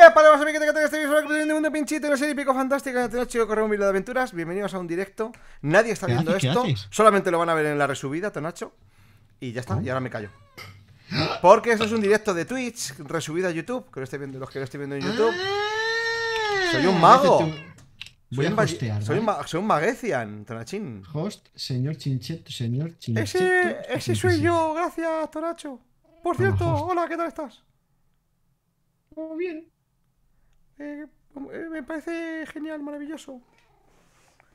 Para los amigos que tengan este vídeo, de mundo pinchito, una serie pico fantástica de Tonacho corre un de aventuras. Bienvenidos a un directo. Nadie está ¿Qué viendo esto, solamente lo van a ver en la resubida, Tonacho. Y ya está, y ahora me callo. Porque esto es un directo de Twitch, resubida a YouTube, que lo estoy viendo, los que lo estoy viendo en YouTube. Ah, Soy un mago. Voy Soy a un, hostear, soy un, ¿vale? soy un Tonachín. Host, señor Chincheto, señor Chincheto. Ese, ese soy 66. yo, gracias, Tonacho. Por cierto, hola, ¿qué tal estás? Oh, bien. Eh, eh, me parece genial, maravilloso.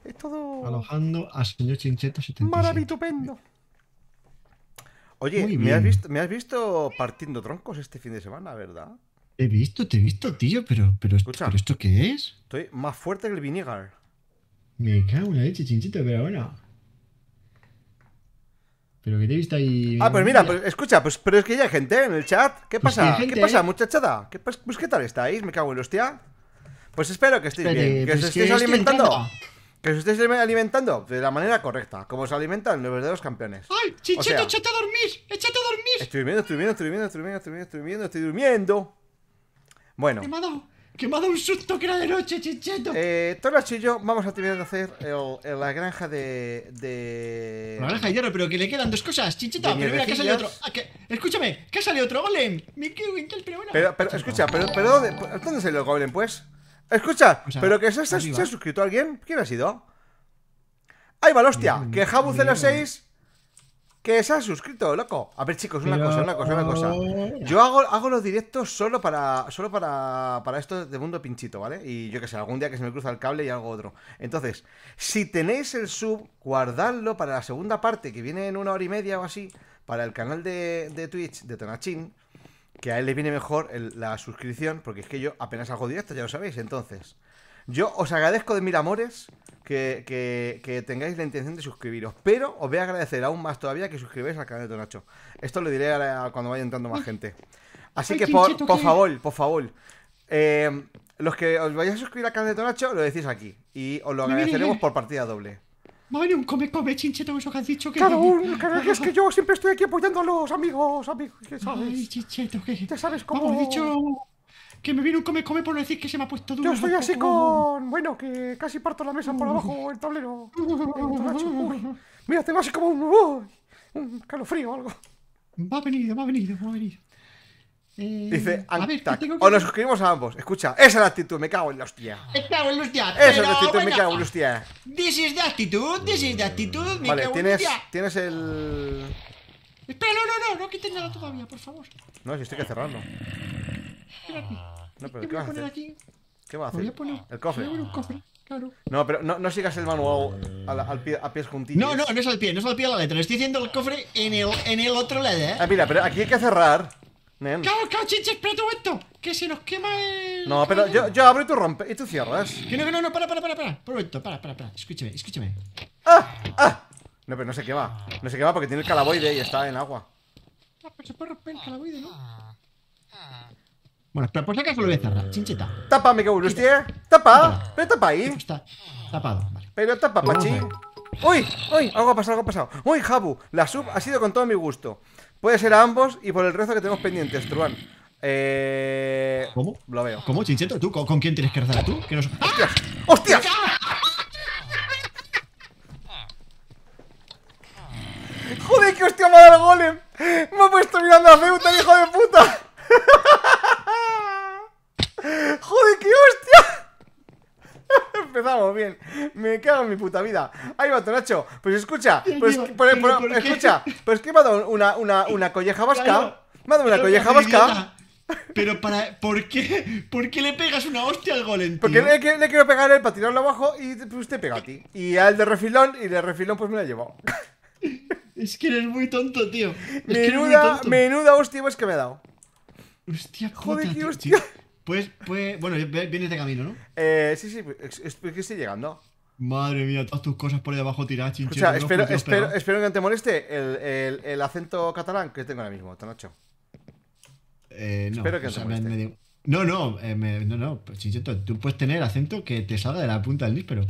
Es todo Alojando a señor Chincheto 77. maravitupendo. Oye, ¿me has, visto, me has visto partiendo troncos este fin de semana, ¿verdad? He visto, te he visto, tío, pero, pero, Escucha. ¿pero ¿esto qué es? Estoy más fuerte que el vinegar. Me cago en la leche, Chincheto, pero bueno. Pero que te he visto ahí... Ah, pues mira, pues, escucha, pues, pero es que ya hay gente en el chat. ¿Qué Pues pasa? ¿Qué pasa, ¿eh? muchachada? ¿Qué, pues, ¿Qué tal estáis? Me cago en la hostia. Pues espero que estéis Espérate, bien, que pues os que estéis alimentando. entrando. Que os estéis alimentando de la manera correcta, como se alimentan los verdaderos campeones. ¡Ay, sea- échate a dormir! ¡Échate a dormir! Estoy durmiendo, estoy durmiendo, estoy durmiendo, estoy durmiendo, estoy durmiendo, estoy durmiendo. Bueno, que me ha dado un susto que era de noche, Chincheto. eh, Tonacho y yo vamos a terminar de hacer el- el- la granja de. de... La granja de hierro, pero que le quedan dos cosas, Chincheta. Pero mira, que ha salido otro. Ah, que- escúchame, que ha salido otro golem. Me quedo pero bueno. Pero, pero, escucha, pero, pero ¿dónde, ¿dónde salió el Goblin, pues? Escucha, O sea, pero que se, se- arriba. se ha suscrito alguien. ¿Quién ha sido? Ahí va hostia, Bien, que Jabu06 que se ha suscrito, loco. A ver, chicos, una Pero- cosa, una cosa, una cosa. Yo hago, hago los directos solo para solo para, para esto de mundo pinchito, ¿vale? Y yo que sé, algún día que se me cruza el cable y hago otro. Entonces, si tenéis el sub, guardadlo para la segunda parte, que viene en una hora y media o así, para el canal de, de Twitch de Tonachín, que a él le viene mejor el- la suscripción, porque es que yo apenas hago directo, ya lo sabéis. Entonces, yo os agradezco de mil amores que, que- que tengáis la intención de suscribiros, pero os voy a agradecer aún más todavía que suscribáis al canal de Tonacho. Esto lo diré cuando vaya entrando más gente. Así que por, favor, por favor, eh, los que os vayáis a suscribir al canal de Tonacho, lo decís aquí. Y os lo agradeceremos por partida doble. Un come, come, Chincheto, eso que has dicho. Que... Claro, un- que es que yo siempre estoy aquí apoyando a los amigos, amigos, que Ay, sabes. Chincheto, que. Ya sabes cómo- Vamos, dicho. Que me viene un come, come por no decir que se me ha puesto duro. Yo estoy así poco. con. Bueno, que casi parto la mesa por abajo, el tablero. Uy. Mira, tengo así como un. uy, un calofrío o algo. Va a venir, va a venir, va a venir. Eh, Dice, a ver, ¿qué Antac. tengo que O nos suscribimos a ambos. Escucha, esa es la actitud, me cago en la hostia. Me cago en los días. Esa es la actitud, me cago en la hostia. This is the actitud, this is the actitud, me Vale, cago en los días. tienes el. Espera, no, no, no, no quites nada todavía, por favor. No, si estoy que cerrarlo. Espérate. No, pero ¿Qué ¿qué vas a poner hacer? aquí? ¿Qué vas a Voy hacer? a poner. El cofre. Voy a poner un cofre, claro. No, pero no, no sigas el manual al, al pie, a pies juntillos. No, no, no es al pie, no es al pie de la letra. Le estoy diciendo el cofre en el, en el otro lado, ¿eh? Ah, mira, pero aquí hay que cerrar. nen. ¡Cago, cago, chinche, espérate un momento! Que se nos quema el. No, pero yo, yo abro y tú rompes y tú cierras. Que no, que no, no, para, para, para, para. Por un momento, para, para, para. Escúchame, escúchame. ¡Ah! ¡Ah! No, pero no se quema. No se quema porque tiene el calaboide y está en agua. Ah, pero se puede romper el calaboide, ¿no? Bueno, espera, por si acaso lo voy a cerrar. Chincheta. Tapa, me cago en la hostia. Tapa. Pero tapa ahí. Está tapado, vale. Pero tapa, Pachi. a. ¡Uy! ¡Uy! Algo ha pasado, algo ha pasado. ¡Uy, Jabu! La sub ha sido con todo mi gusto. Puede ser a ambos y por el rezo que tenemos pendientes, Truán. Eh. ¿Cómo? Lo veo. ¿Cómo, Chincheto? ¿Tú? ¿Con, quién tienes que rezar? ¿Tú? Que nos... ¡Hostias! ¡Hostias! ¡Joder, qué hostia me ha dado el golem! ¡Me ha puesto mirando a Ceuta, hijo de puta! ¡Joder, qué hostia! Empezamos bien. Me cago en mi puta vida. Ahí va, Tonacho. Pues escucha, pues, Dios, por- pero por- ¿por qué? escucha, pues que me ha dado una, una, una colleja vasca. Claro. Me ha dado una colleja vasca. Pero para... ¿Por qué? ¿Por qué le pegas una hostia al golem, Porque le, quiero pegar a él para tirarlo abajo y pues te pega a ti. Y al de refilón, y de refilón pues me lo he llevado. Es que eres muy tonto, tío. Es que eres muy Menuda, tonto. menuda hostia pues que me ha dado. Hostia Joder, qué tío. hostia. Pues, pues... Bueno, vienes de camino, ¿no? Eh, sí, sí, es, es que estoy llegando. Madre mía, todas tus cosas por ahí abajo tiradas, chinchero. Escucha, unos espero, espero, espero que no te moleste el, el, el acento catalán que tengo ahora mismo, Tonacho. Eh, no, espero que o no sea, te moleste. me No, no, eh, me- no, no, pues, Chincheto, tú puedes tener acento que te salga de la punta del níspero.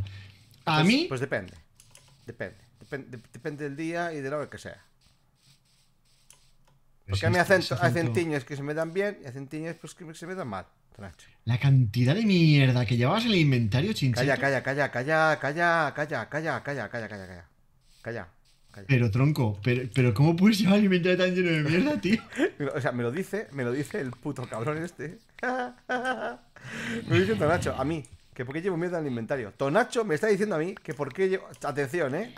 A Pues- mí, Pues depende. Depende. Depende, depende del día y de lo que sea. Pues Porque a mí este- hay acentiños que se me dan bien y acentiños pues, que se me dan mal. Tonacho. La cantidad de mierda que llevabas en el inventario, chincheto. Calla, calla, calla, calla, calla, calla, calla, calla, calla, calla, calla. Calla. calla. Pero tronco, pero, pero ¿cómo puedes llevar el inventario tan lleno de mierda, tío? O sea, me lo dice, me lo dice el puto cabrón este. me dice Tonacho, a mí, que por qué llevo mierda en el inventario. Tonacho me está diciendo a mí que por qué llevo. Atención, eh.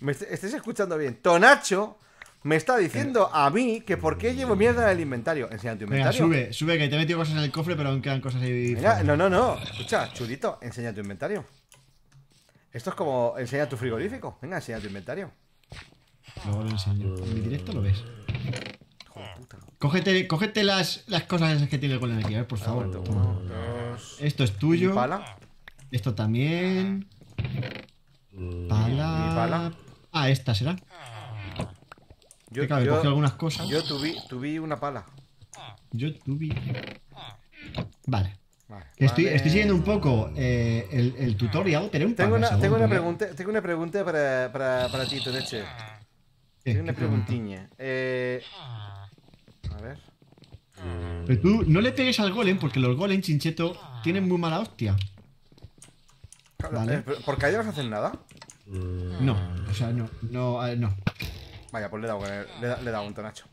Me est- estáis escuchando bien. Tonacho me está diciendo a mí que por qué llevo mierda en el inventario. Enseña tu Venga, inventario. sube, sube, que te he metido cosas en el cofre, pero aún quedan cosas ahí. Venga, fuera. no, no, no. Escucha, chulito, enseña tu inventario. Esto es como enseña tu frigorífico. Venga, enseña tu inventario. Luego lo enseño. En mi directo lo ves. Joder, puta. Cógete, cógete las, las cosas esas que tiene el golem aquí, a ver, por favor. Uno, Toma. dos. Esto es tuyo. Esto también. Pala. ¿Y pala? Ah, esta será. Yo, Que claro, he yo- cogido algunas cosas. yo tuve, tuve una pala. Yo tuve. Vale. Vale, Estoy, vale. estoy siguiendo un poco eh, el, el tutorial, pero un par Tengo una, segundos, tengo una pregunta, tengo una pregunta para, para, para ti, Toneche. ¿Qué? Tengo una preguntiña. Eh, a ver. Pero tú no le pegues al golem porque los golem chincheto tienen muy mala hostia. Claro, Vale. eh, ¿Por qué ahí no hacen nada? No, o sea, no, no, no. Vaya, pues le he dado, con el- le, he da- le he dado un tonacho.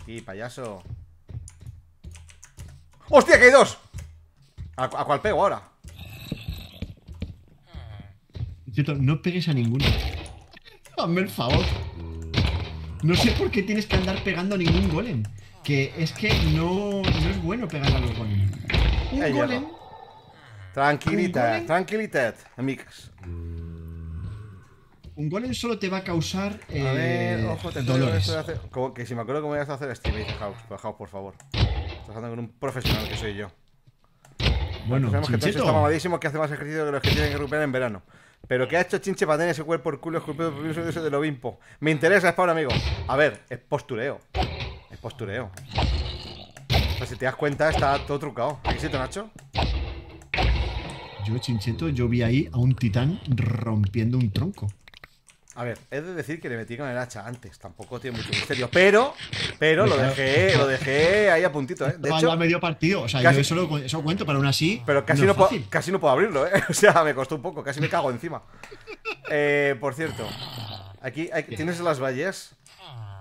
Aquí, payaso. ¡Hostia, que hay dos! ¿A, cu- a cuál pego ahora? No pegues a ninguno. Hazme el favor. No sé por qué tienes que andar pegando a ningún golem. Que es que no, no es bueno pegar a los golem. Un golem, hierro. Tranquilidad, golem? Un golem solo te va a causar A eh, ver, ojo, te dolores. hacer. Como que si me acuerdo cómo ibas a hacer stream, dice House, por House, por favor. Estás hablando con un profesional que soy yo. Bueno, Sabemos que Chincheto, está mamadísimo que hace más ejercicio que los que tienen que recuperar en verano. Pero ¿qué ha hecho Chinche para tener ese cuerpo por culo esculpido por eso de lo Olimpo? Me interesa, es para un amigo. A ver, es postureo. Es postureo. O sea, si te das cuenta, está todo trucado. ¿Aquí sí, Nacho? yo, Chincheto, yo vi ahí a un titán rompiendo un tronco. A ver, he de decir que le metí con el hacha antes. Tampoco tiene mucho misterio. Pero, pero lo dejé, lo dejé ahí a puntito, ¿eh? De hecho, medio partido. O sea, casi- yo eso lo, cuento, pero aún así. Pero casi no no, es puedo, casi no puedo abrirlo, ¿eh? O sea, me costó un poco, casi me cago encima. Eh, por cierto, aquí hay- tienes las valles.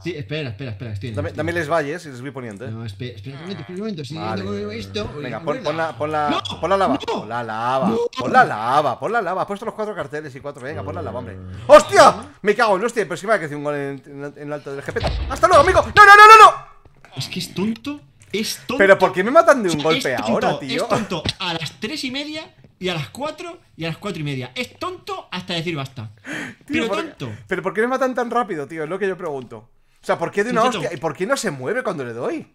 Sí, espera, espera, espera. Estoy Dame, las valles y les voy poniendo, ¿eh? No, espera, espera un momento, espera un momento. Sí, Vale. no, esto. Venga, pon, pon la, pon, la, ¡No! pon la lava. ¡No! Pon la lava. ¡No! Pon la lava. Pon la lava. Has puesto los cuatro carteles y cuatro. Venga, pon la lava, hombre. ¡Hostia! Me cago en hostia. Pero es que me ha crecido un gol en, en- en el alto del GP. ¡Hasta luego, amigo! ¡No, no, no, no! no! Es que es tonto. Es tonto. Pero ¿por qué me matan de un golpe tonto, ahora, tío? Es tonto a las tres y media y a las cuatro y a las cuatro y media. Es tonto hasta decir basta. Tío, Pero ¿por- tonto. ¿Pero por qué me matan tan rápido, tío? Es lo que yo pregunto. O sea, ¿por qué de una hostia? ¿Y por qué no se mueve cuando le doy?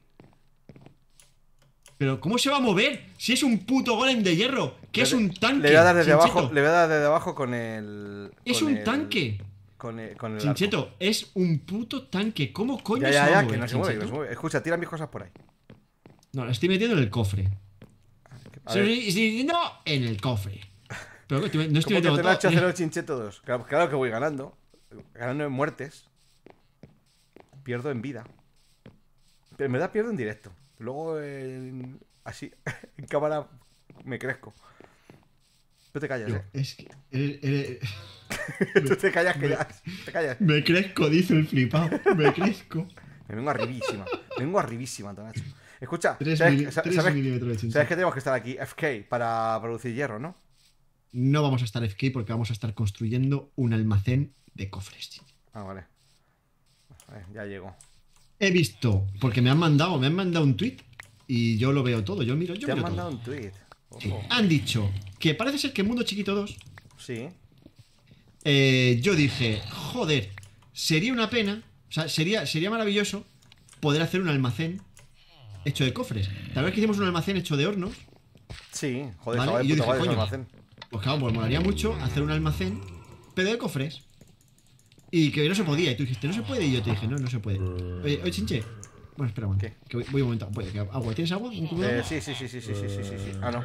Pero ¿cómo se va a mover si es un puto golem de hierro? Que es un tanque. Le voy a dar desde Chincheto. abajo, le voy a dar desde abajo con el. Es con un el- tanque. Con el, con el arco. Chincheto, es un puto tanque. ¿Cómo coño Ya, se ya, va a mover, que no se mueve, que no Chincheto? se mueve. Escucha, tira mis cosas por ahí. No, la estoy metiendo en el cofre. Sí, no, en el cofre. Pero no estoy ¿Cómo que metiendo te lo ha todo. hecho hacer el chincheto 2? Claro, claro que voy ganando. Ganando en muertes. Pierdo en vida. Pero en verdad pierdo en directo. Luego, en- así, en cámara, me crezco. Tú te callas, eh. es que. eres- eres- Tú te callas, que ya. Te callas. Me crezco, dice el flipado. Me crezco. Me vengo arribísima. Me vengo arribísima, Tonacho. Escucha, 3 ¿sabes, sa- sabes- milímetros de sabes que tenemos que estar aquí, FK, para producir hierro, ¿no? No vamos a estar FK porque vamos a estar construyendo un almacén de cofres. Ah, vale. Vale, ya llego. He visto, porque me han mandado, me han mandado un tweet y yo lo veo todo. Yo miro, yo Te han miro mandado todo. un tweet. Sí. Han dicho que parece ser que Mundo Chiquito 2 Sí. Eh, yo dije, joder, sería una pena, o sea, sería, sería maravilloso poder hacer un almacén hecho de cofres. Tal vez que hicimos un almacén hecho de hornos, Sí, joder, Vale, y yo dije, coño. almacén. pues claro, pues molaría mucho hacer un almacén, pero de cofres. Y que no se podía, y tú dijiste, no se puede, y yo te dije, no, no se puede. Oye, oye, chinche. Bueno, espera. ¿Qué? Que voy, voy un momento. Voy, que agua, ¿tienes agua? ¿Un cubo de Eh, sí, sí, sí, sí, sí, sí, sí, sí, sí. Ah, no.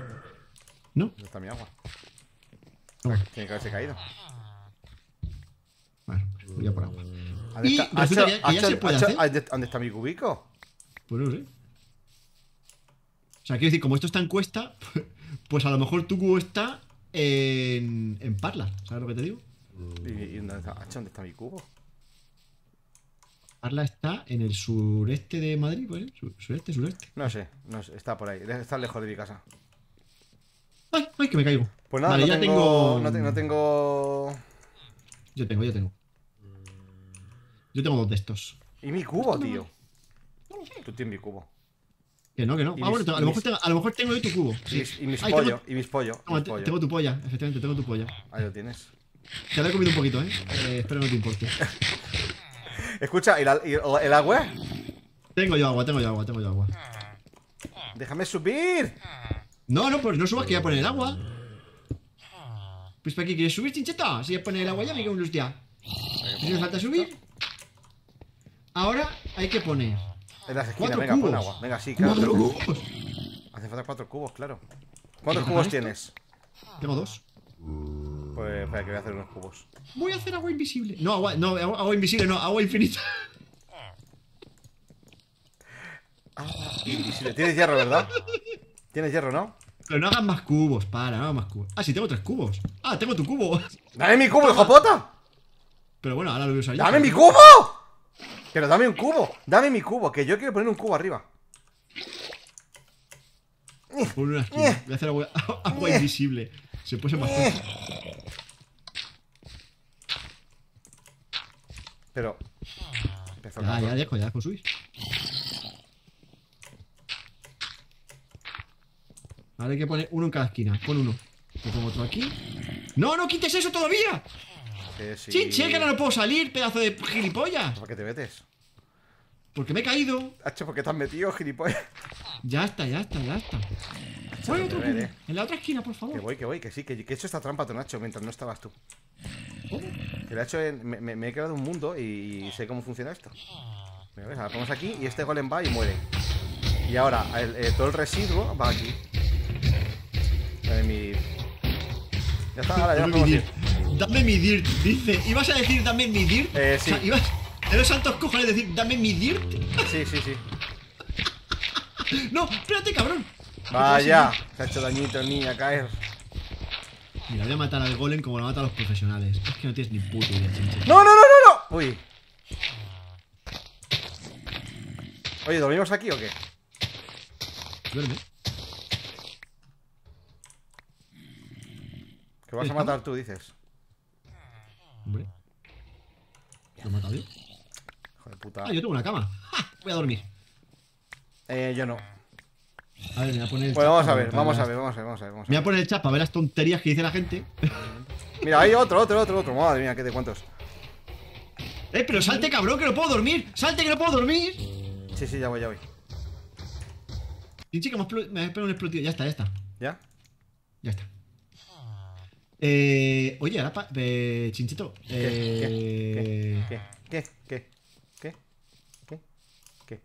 ¿No? ¿Dónde está mi agua? Toma. Tiene que haberse caído. Bueno, pues voy a por agua. ¿Dónde Y está? resulta Hacho, que- que ya Hacho, se puede Hacho, hacer. ¿dónde- ¿Dónde está mi cubico? Pues no sé. sea, quiero decir, como esto está en cuesta, pues a lo mejor tu cubo está en, en Parla. ¿Sabes lo que te digo? ¿Y, y dónde, está? Hacho, ¿dónde está mi cubo? Parla está en el sureste de Madrid, ¿pues? Sur- sureste, sureste. No sé, no sé, está por ahí. Está lejos de mi casa. ¡Ay, ay, que me caigo! Pues nada, Vale, no, ya tengo, tengo- No, te- no tengo. Yo tengo, yo tengo. Yo tengo dos de estos. ¿Y mi cubo, tío? Tú tienes mi cubo. Que no, que no. Ah, bueno, a, lo mejor mis- tengo, a lo mejor tengo yo tu cubo. Y mis, y mis Ay, pollo, tengo- y mis pollo. toma, mis te- pollo. tengo tu polla, efectivamente, tengo tu polla. Ahí lo tienes. Te la he comido un poquito, ¿eh? Eh, espero no te importe. Escucha, ¿y, la- y el agua? Tengo yo agua, tengo yo agua, tengo yo agua. ¡Déjame subir! No, no, pues no subas que ya pone el agua. Pues para qué quieres subir, chincheta. Si ya pone el agua ya me quedo un luz ya. Si me falta subir. Ahora hay que poner En las esquinas, venga, pon agua. Venga, sí, claro. Cuatro cubos. Hace falta cuatro cubos, claro. ¿Cuántos ¿Qué cubos tienes? Tengo dos. Pues espera, que voy a hacer unos cubos. Voy a hacer agua invisible. No, agua, no, agua, invisible, no, agua infinita. Invisible. Tienes hierro, ¿verdad? Tienes hierro, ¿no? Pero no hagas más cubos, para, no hagas más cubos. Ah, sí, tengo tres cubos. Ah, tengo tu cubo. ¡Dame mi cubo, hijo puta! Pero bueno, ahora lo voy a usar yo. ¡Dame mi cubo! Pero dame un cubo, dame mi cubo, que yo quiero poner un cubo arriba. Una esquina. Voy a hacer agua, agua invisible. Se puede ser más fácil. Pero. Empezó Ya, dejo, ya dejo subir. Ahora hay que poner uno en cada esquina. Pon uno. Yo pongo otro aquí. ¡No, no quites eso todavía! Que sí. ¡Chinche, que ahora no puedo salir, pedazo de gilipollas! ¿Por qué te metes? Porque me he caído. Hacho, ¿por qué te has metido, gilipollas? Ya está, ya está, ya está. Otro veré. cubo. En la otra esquina, por Que favor. voy, que voy, que sí, que, que he hecho esta trampa, Nacho, mientras no estabas tú. ¿Cómo? Que la he hecho en- me, me- me he creado un mundo y sé cómo funciona esto. Mira, ves, ahora ponemos aquí y este golem va y muere. Y ahora el- eh, todo el residuo va aquí. Dame mi. Ya está, ahora ya Dame mi dirt. ir. Dame mi dirt, dice. ¿Ibas a decir dame mi dirt? Eh, sí. O sea, ibas de los santos cojones decir dame mi dirt. Sí, sí, sí. No, espérate, cabrón. Vaya, se ha hecho dañito el niño a caer. Mira, voy a matar al golem como lo matan los profesionales. Es que no tienes ni puta idea, chinche. ¡No, no, no, no, no! Uy. Oye, ¿dormimos aquí o qué? Duerme. Que vas a matar tú, dices. Hombre. ¿Lo he matado yo? Hijo de puta. Ah, yo tengo una cama. ¡Ja! Voy a dormir. Eh, yo no. A ver, me voy a poner el Bueno, vamos a ver, vamos a ver, vamos a ver, vamos a ver. Vamos a Me voy a poner el chat para ver las tonterías que dice la gente. Mira, hay otro, otro, otro, otro. Madre mía, ¿qué de cuántos? ¡Eh, pero salte, cabrón, que no puedo dormir! ¡Salte, que no puedo dormir! Sí, sí, ya voy, ya voy. Pinche que me ha explo- me ha esperado un explosivo. Ya está, ya está. ¿Ya? Ya está. Eh, oye, ahora, pa- eh, Chinchito. ¿Qué? Eh, ¿Qué? ¿Qué? ¿Qué? ¿Qué? ¿Qué? ¿Qué?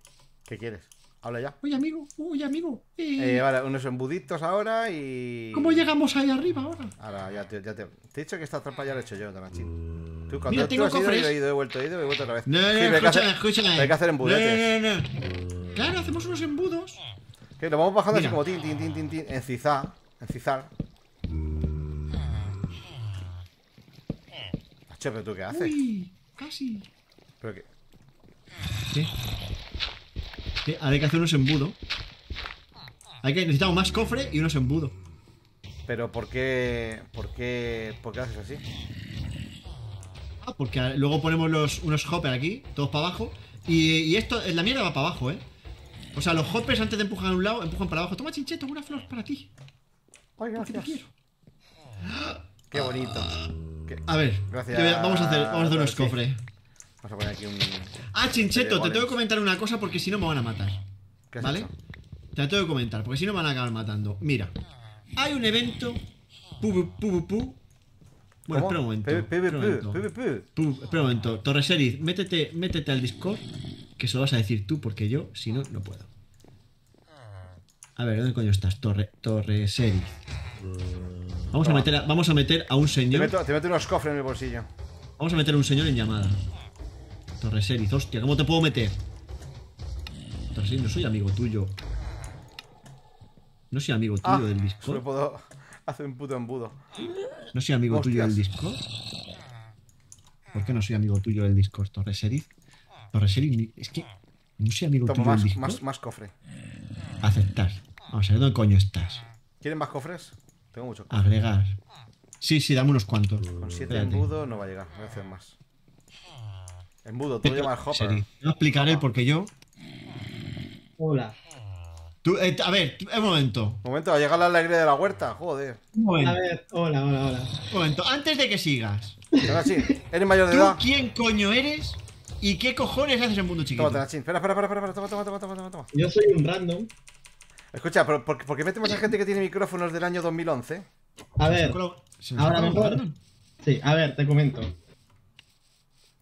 ¿Qué quieres? Habla ya. Oye, amigo, oye, amigo. eh, Eh, vale, unos embuditos ahora y. ¿Cómo llegamos ahí arriba ahora? Ahora, ya te, ya te. Te he dicho que esta trampa ya la he hecho yo, Tanachín. Tú, cuando Mira, tú has ido, cofres. yo he ido, he vuelto, he ido, he vuelto otra vez. No, no, Sí, que escúchame, hacer- escúchame. Hay que hacer embudetes. No, no, no. Claro, hacemos unos embudos. Que lo vamos bajando así Mira. como tin, tin, tin, tin, tin. Encizar. Encizar. Che, pero tú qué haces? Uy, casi. Pero que. ¿Qué? Ahora hay que hacer unos embudos. Hay que, necesitamos más cofre y unos embudos. Pero ¿por qué. ¿Por qué. ¿Por qué haces así? Ah, porque luego ponemos los, unos hoppers aquí, todos para abajo. Y, y esto, la mierda va para abajo, ¿eh? O sea, los hoppers antes de empujar a un lado, empujan para abajo. Toma, chincheto, una flor para ti. Ay, Porque te quiero. Qué bonito. Qué- A ver, Gracias. voy vamos a hacer, vamos a hacer unos Sí. cofres. Vamos a poner aquí un. Ah, Chincheto, te tengo que comentar una cosa porque si no me van a matar. ¿Qué has ¿Vale? hecho? Te la tengo que comentar, porque si no me van a acabar matando. Mira, hay un evento. Pu, pu, pu, pu, pu. Bueno, espera un momento. Pe- espera un momento. PvP. Pu, espera un momento. Torreseriz, métete, métete al Discord. Que se lo vas a decir tú, porque yo, si no, no puedo. A ver, ¿dónde coño estás? Torre, Torreseriz. Vamos a, meter a, vamos a meter a un Te señor. meto, te meto unos cofres en mi bolsillo. Vamos a meter a un señor en llamada. Torreseriz, hostia, ¿cómo te puedo meter? Torreseriz, no soy amigo tuyo. No soy amigo tuyo Ah, del solo Discord. puedo hacer un puto embudo. No soy amigo tuyo del. Discord. ¿Por qué no soy amigo tuyo del Discord, Torres Serif? Torres Serif, ni- es que no soy amigo tuyo más, del Discord. más, más cofre. Aceptar. Vamos a ver dónde coño estás. ¿Quieren más cofres? Tengo mucho. Agregar. Sí, sí, dame unos cuantos. Con 7 Espérate. embudo no va a llegar. Voy a hacer más. Embudo, tú llamas Hopper. Serif. Te voy a explicar el porque yo. Hola. Tú, eh, a ver, tú- un momento. Un momento, va a llegar la alegría de la huerta. Joder. Un momento. A ver, hola, hola, hola. Un momento. Antes de que sigas. ¿eres mayor de ¿Tú edad? quién coño eres? ¿Y qué cojones haces en Mundo Chiquito? Toma. Espera, espera, espera, espera. Toma, toma, toma, toma, toma, toma. Yo soy un random. Escucha, pero ¿por, por qué metemos a gente que tiene micrófonos del año 2011? A ver, ahora mejor. Sí, a ver, te comento.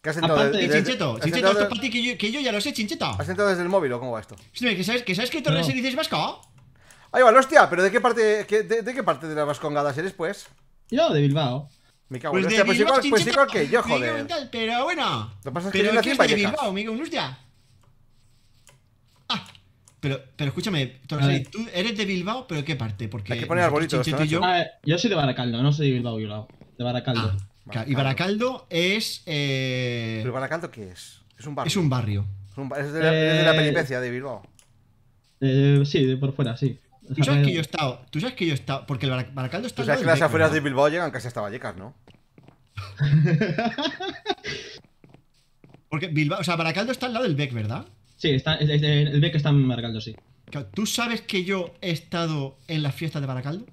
¿Qué has entrado Aparte de- de- Chincheto, has Chincheto, esto de- es para ti que yo, que yo ya lo sé, Chincheto. ¿Has entrado desde el móvil o cómo va esto? Escúchame, ¿que sabes que, sabes que Torres No. Serif es vasco? Ahí va, hostia, pero ¿de qué parte, qué- de, de qué parte de las vascongadas eres, pues? Yo de Bilbao. Me cago Pues en de hostia, pues Bilbao, igual, pues igual que yo, joder. tal, Pero bueno. Lo que pasa es que pero yo nací ¿qué en es de Vallecas. Bilbao, me cago en hostia. Ah, pero, pero escúchame, Torres tú eres de Bilbao, pero ¿qué parte? Porque Hay que poner arbolitos, yo. Yo soy de Baracaldo, no soy de Bilbao, Bilbao. De Baracaldo. Ah, y Baracaldo es. eh, ¿Pero Baracaldo qué es? Es un barrio. es un barrio. Es, un ba- es de, la, es de la Eh, peripecia de Bilbao. Eh, sí, de por fuera, sí. Tú sabes que yo he estado. Tú sabes que yo he estado. Porque el Bara- Baracaldo está Tú sabes que las afueras de Bilbao llegan casi hasta Vallecas, ¿no? Porque Bilbao. O sea, Baracaldo está al lado del Beck, ¿verdad? Sí, está, el, Beck está en Baracaldo, sí. Claro, ¿Tú sabes que yo he estado en las fiestas de Baracaldo?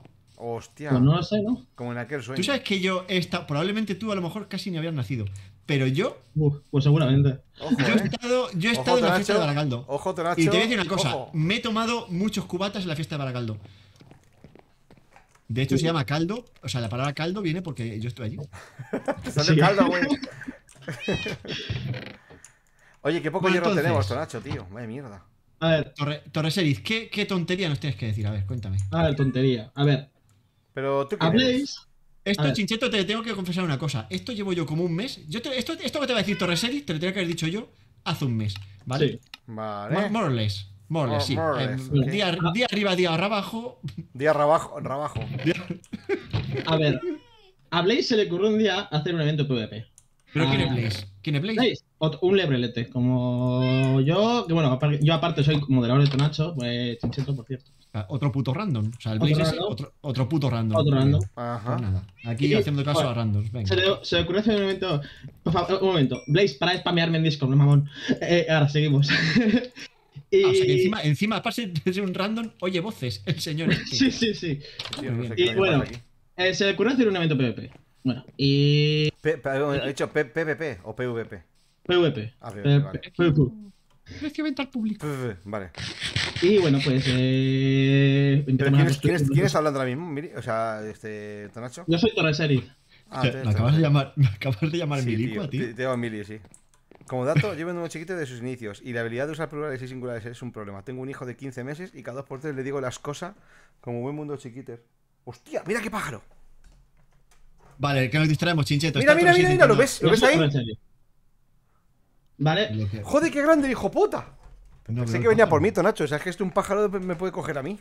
Hostia. Pues no lo sé, ¿no? Como en aquel sueño. Tú sabes que yo he estado. Probablemente tú a lo mejor casi ni habías nacido. Pero yo. Uf, pues seguramente. Ojo, Yo he eh. estado, yo he estado en la fiesta de Baracaldo. Ojo, Tonacho. Y te voy a decir una cosa. Ojo. Me he tomado muchos cubatas en la fiesta de Baracaldo. De hecho, se llama caldo. O sea, la palabra caldo viene porque yo estoy allí. Sale Sí. caldo, güey. Oye, qué poco Bueno, hierro entonces. tenemos, Tonacho, tío. Vaya mierda. A ver, Torre, Torres Eriz, ¿qué, ¿qué tontería nos tienes que decir? A ver, cuéntame. a ver, tontería. A ver, Pero tú habléis. Esto. Chincheto, te tengo que confesar una cosa. Esto llevo yo como un mes. Yo te- esto, esto que te va a decir Torres Eriz, te lo tenía que haber dicho yo hace un mes. ¿Vale? Sí. Vale. More, more or less. More or less, sí. more or Em, less, día, día arriba, día abajo. Día rabajo, rabajo. A ver, a Blaze se le ocurrió un día hacer un evento PvP. ¿Pero quién Ah. es Blaze? ¿Quién es Blaze? Un lebrelete, como yo, que bueno, yo aparte soy moderador de Tonacho, pues Chincheto, por cierto. Ah, Otro puto random. O sea, el Otro Blaze random. otro, otro puto random. Otro random. Ajá. Pues nada. Aquí Y- haciendo caso bueno, a randoms. Venga. Se le, se le ocurrió un evento. Por favor, un momento. Blaze, para de spamearme en Discord, no mamón. Eh, ahora seguimos. y... Ah, o sea que encima, encima, aparte de ser un random, oye voces, el señor este. Sí, sí, sí. Tío, no sé Y bueno. Eh, se le ocurrió hacer un evento PvP. Bueno, y. P- P- ¿Ha dicho PvP o PvP? PvP. Ah, PvP, vale. PvP. Precio venta al público. Vale. Y bueno, pues. Eh, ¿Pero quién, es, quién, es, construir- quién está hablando ahora mismo? Miri? O sea, este. ¿Tonacho? Yo soy Torres Eriz. Ah, Te- me, acabas de llamar, me acabas de llamar Sí, milico tío, a ti. Te, te llamo Mili, sí. Como dato, llevo un nuevo chiquito de sus inicios y la habilidad de usar plurales y singulares es un problema. Tengo un hijo de 15 meses y cada dos por tres le digo las cosas como buen mundo chiquiter. ¡Hostia! ¡Mira qué pájaro! Vale, que nos distraemos, chincheto. Mira, mira, mira, mira, ¿lo ves? ¿Lo ves ahí? Vale. Que- ¡Joder, qué grande, hijo puta! no que venía por mí, Tonacho. O sea, es que este un pájaro me puede coger a mí.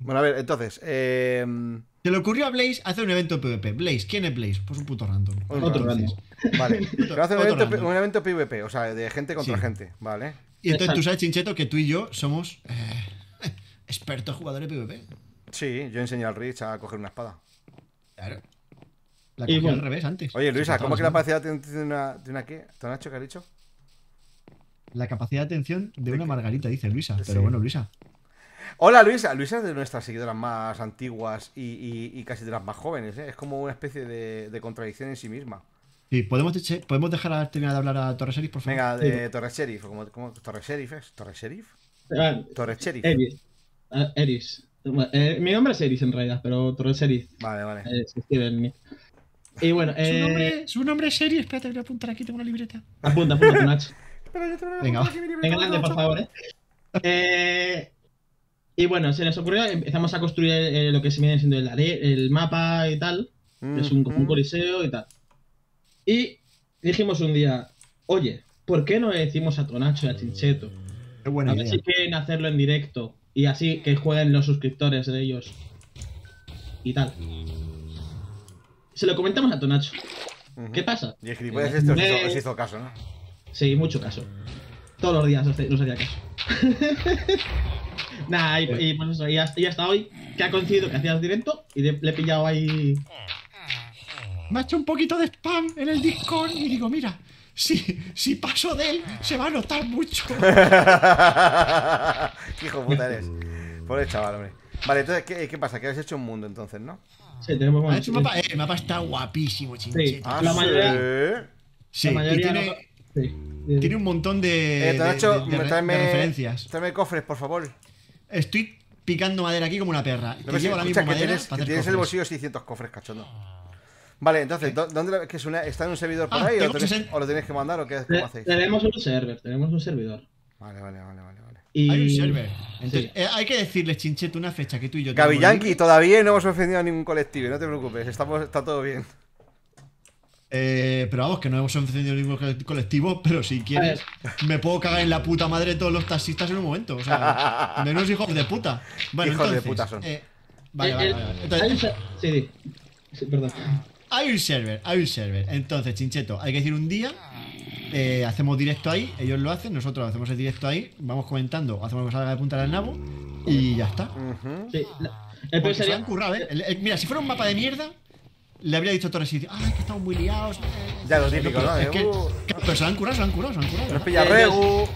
Bueno, a ver, entonces. Eh, Se le ocurrió a Blaze hacer un evento PvP. Blaze, ¿quién es Blaze? Pues un puto random. Otro random. vale. Pero hace un Otro evento, random. un evento PvP, o sea, de gente contra Sí. gente, ¿vale? Y entonces tú sabes, Chincheto, que tú y yo somos eh, expertos jugadores PvP. Sí, yo enseñé al Rich a coger una espada. Claro. La cogí bueno. al revés antes. Oye, Luisa, ¿cómo que la capacidad de atención de una, de una qué? ¿Tonacho, qué has dicho? La capacidad de atención de una margarita, dice Luisa. Sí. Pero bueno, Luisa. Hola, Luisa. Luisa es de nuestras seguidoras más antiguas y, y- y casi de las más jóvenes, ¿eh? Es como una especie de, de contradicción en sí misma. Sí, ¿podemos, deche- ¿podemos dejar a terminar de hablar a Torres Eriz, por favor? Venga, de Torre Sheriff. ¿Cómo, cómo, ¿Torre Sheriff es? ¿Torre Sheriff? Ah, Torre Sheriff. Eris. Ah, Eris. Bueno, eh, mi nombre es Eris en realidad, pero Torres Eriz Vale, vale. eh, se escribe en mí. Y bueno, Su, eh, nombre, su nombre es serio. Espérate, voy a apuntar aquí, tengo una libreta. apunta, apunta, Nacho. Espera, yo te lo voy a Venga, libreta, En grande, por favor, ¿eh? Eh, Y bueno, se les ocurrió, empezamos a construir eh, lo que se viene siendo el, el mapa y tal, que es un, como un Mm, coliseo y tal. Y dijimos un día, oye, ¿por qué no le decimos a Tonacho y a Chincheto? Qué buena A ver idea. si quieren hacerlo en directo Y así que jueguen los suscriptores de ellos. Y tal. Se lo comentamos a Tonacho. ¿Qué pasa? Y el gilipollas este os hizo, os hizo caso, ¿no? Sí, mucho caso. Todos los días nos hacía caso. Nada, y, y pues eso, y hasta, y hasta hoy, que ha coincidido que hacías directo y le, le he pillado ahí. Me ha hecho un poquito de spam en el Discord y digo, mira, si, si paso de él, se va a notar mucho. Qué hijo de puta eres. Pobre chaval, hombre. Vale, entonces, ¿qué, qué pasa? Que has hecho un mundo entonces, ¿no? Sí, tenemos Ha hecho un mapa, eh, el mapa está guapísimo, chincheta. Ah, La sí. mayoría- Sí, la mayoría tiene, no- sí. tiene un montón de, Eh, de- Tonacho, de- de tráeme, de referencias. tráeme cofres, por favor. Estoy picando madera aquí como una perra. No Te llevo la misma que madera tienes, para que tienes en el bolsillo 600 cofres, cachondo. Vale, entonces, ¿dó- ¿dónde lo- que es una- ¿está en un servidor por Ah, ahí o, tenéis- 60. o lo tenéis que mandar o qué, cómo hacéis? tenemos un server, tenemos un servidor. Vale, vale, vale, vale. Y... Hay un server. Entonces, Sí. eh, hay que decirles, chincheto, una fecha que tú y yo Gaby tenemos Yankee, todavía no hemos ofendido a ningún colectivo, no te preocupes, estamos, está todo bien. Eh, pero vamos, que no hemos ofendido ningún co- colectivo, pero si quieres, me puedo cagar en la puta madre de todos los taxistas en un momento. O sea, menos hijos de puta. Bueno, Hijos de puta son. eh, vale, vale, el- vale, vale. hay Entonces, un ser- Sí. Sí, perdón. hay un server, hay un server. Entonces, chincheto, hay que decir un día. Eh, hacemos directo ahí, ellos lo hacen, nosotros hacemos el directo ahí, vamos comentando, hacemos que salga de punta del nabo y ya está. Ujú. Sí, la- el Porque peor se lo han currado, ¿eh? El- el- mira, si fuera un mapa de mierda, le habría dicho a Torres y dice, ay, que estamos muy liados. eh". Ya lo típico, ¿no? Es que- uh, pero se lo han curado, se lo han curado, se lo han curado. pilla Regu.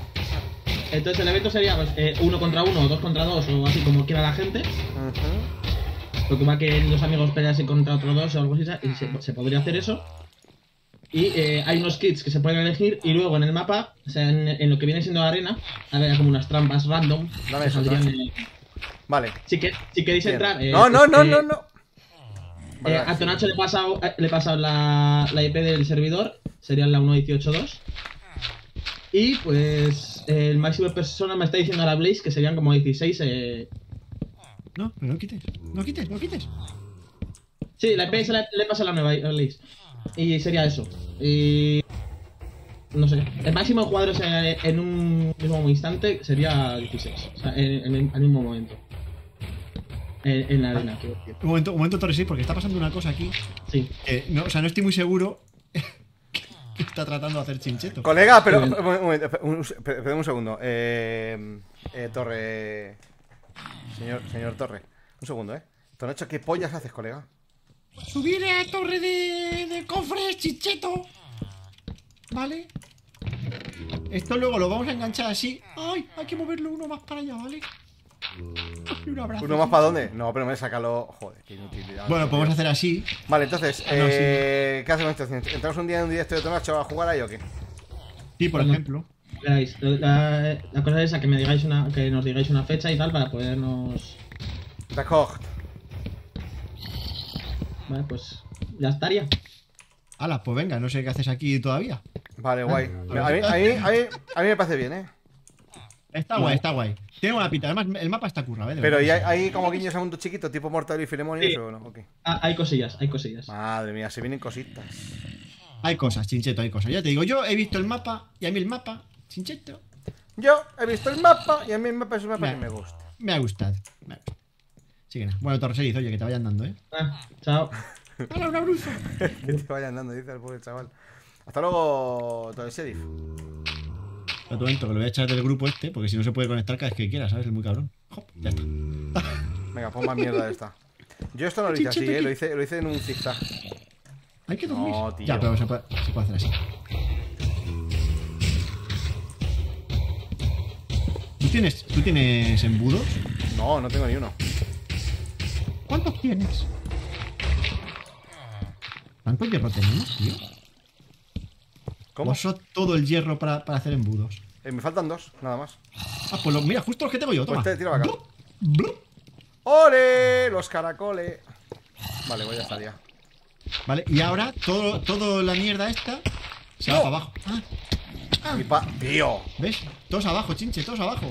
Entonces el evento sería pues, eh, uno contra uno, o dos contra dos, o así como quiera la gente. Ujú. Porque va que los amigos peleasen contra otros dos o algo así, y se, se podría hacer eso. Y eh, hay unos kits que se pueden elegir, y luego en el mapa, o sea, en, en lo que viene siendo la arena, habría como unas trampas random. Dame eso, saldrían, dame eh, Vale. si, que, si queréis bien. entrar. eh, no, no, no, eh, no, no. Eh, Vale, a sí. Tonacho le he pasado, eh, le he pasado la, la IP del servidor, sería la 1.18.2. Y pues eh, el máximo de personas me está diciendo la Blaze que serían como 16. Eh... No, pero no quites, no quites, no quites. Sí, la IP se la, le he pasado la nueva Blaze. Y sería eso. Y. No sé. El máximo de jugadores en, en un mismo instante sería 16. O sea, en, en el, al mismo momento. En, en la arena, quiero decir. Un momento, un momento, Torres, sí, porque está pasando una cosa aquí. Sí. no, o sea, no estoy muy seguro que está tratando de hacer chincheto. Colega, pero. Un, momento, un, un segundo. Eh, eh, Torre. Señor, señor Torre. Un segundo, ¿eh? Tonacho, ¿qué pollas haces, colega? Subir a torre de, de cofres, chincheto. ¿Vale? Esto luego lo vamos a enganchar así. ¡Ay! Hay que moverlo uno más para allá, ¿vale? Y un abrazo. ¿Uno más para dónde? No, pero me sácalo. Joder, qué inutilidad. Bueno, podemos hacer así. Vale, entonces, Ah, no, eh, ¿qué hacemos entonces? ¿Entramos un día en un directo de Tonacho a jugar ahí o qué? Sí, por Bueno. ejemplo. La, la cosa es esa, que me digáis una, que nos digáis una fecha y tal para podernos. D'accord. Vale, pues ya estaría. Ala, pues venga, no sé qué haces aquí todavía. Vale, guay. A mí, a, mí, a, mí, a mí me parece bien, ¿eh? Está guay, está guay. Tiene buena pinta. Además, el mapa está currado, ¿eh? Pero ¿y hay, hay como guiños a mundo chiquito, tipo Mortal y Filemón y Sí. eso o no? Ok. Ah, hay cosillas, hay cosillas. Madre mía, se vienen cositas. Hay cosas, chincheto, hay cosas. Ya te digo, yo he visto el mapa y a mí el mapa, chincheto, Yo he visto el mapa y a mí el mapa es un mapa Mira. que me gusta. me ha gustado. Me ha gustado. Así que nada. Bueno, Torreseriz, oye, que te vayan dando, ¿eh? Ah, chao. ¡Hala, un abrazo! que te vayan dando, dice el pobre chaval. Hasta luego, sheriff. Lo momento, que lo voy a echar del grupo este, porque si no se puede conectar cada vez que quiera, ¿sabes? Es muy cabrón. Hop, ya está. Venga, pon más mierda de esta. Yo esto no lo hice así, ¿eh? Lo hice, lo hice en un zigzag. Hay que dormir. No, tío. Ya, pero se puede, se puede hacer así. ¿Tú tienes, ¿Tú tienes embudos? No, no tengo ni uno. ¿Cuántos tienes? ¿Cuánto hierro tenemos, tío? ¿Cómo? Uso todo el hierro para, para hacer embudos. Eh, me faltan dos, nada más. Ah, pues mira, justo los que tengo yo, toma. Pues te- tira para acá. Blup, blup. ¡Ole! Los caracoles. Vale, voy a estar ya. Vale, y ahora todo, todo la mierda esta se va para abajo. Ah, Mi pa... ¡Tío! ¿ves? Todos abajo, chinche, todos abajo.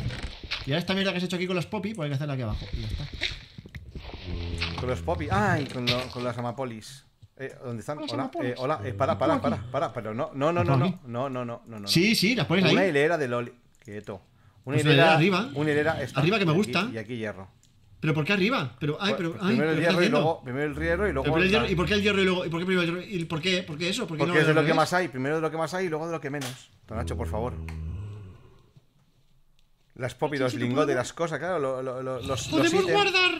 Y ahora esta mierda que has hecho aquí con los poppy, pues hay que hacerla aquí abajo. Y ya está. Con los poppy. ¡Ay! Con, lo- con las amapolis. Eh, ¿Dónde están? Hola, eh, hola. Eh, para, para, para, para. Pero no, no, no, no, ¿Por no. No, no, no, no, no. Sí, sí, las pones Una ahí. hilera de loli. Quieto. Una Pues una hilera, arriba. Una hilera esta, Arriba que me y aquí- gusta. Y aquí hierro. ¿Pero por qué arriba? Pero, ay, Pues- pero, pues ay, primero el ¿pero qué hierro y luego, primero el hierro y luego. Pero primero el hierro, la- ¿Y por qué el hierro y luego, y por qué primero el hierro? ¿Y por qué, por qué eso? ¿Por qué Porque no es de lo que más hay. Primero de lo que más hay y luego de lo que menos. Don Nacho, por favor. Las pop y los lingotes, las cosas, claro, lo- lo- lo- los, los ¡Podemos ítems. guardar!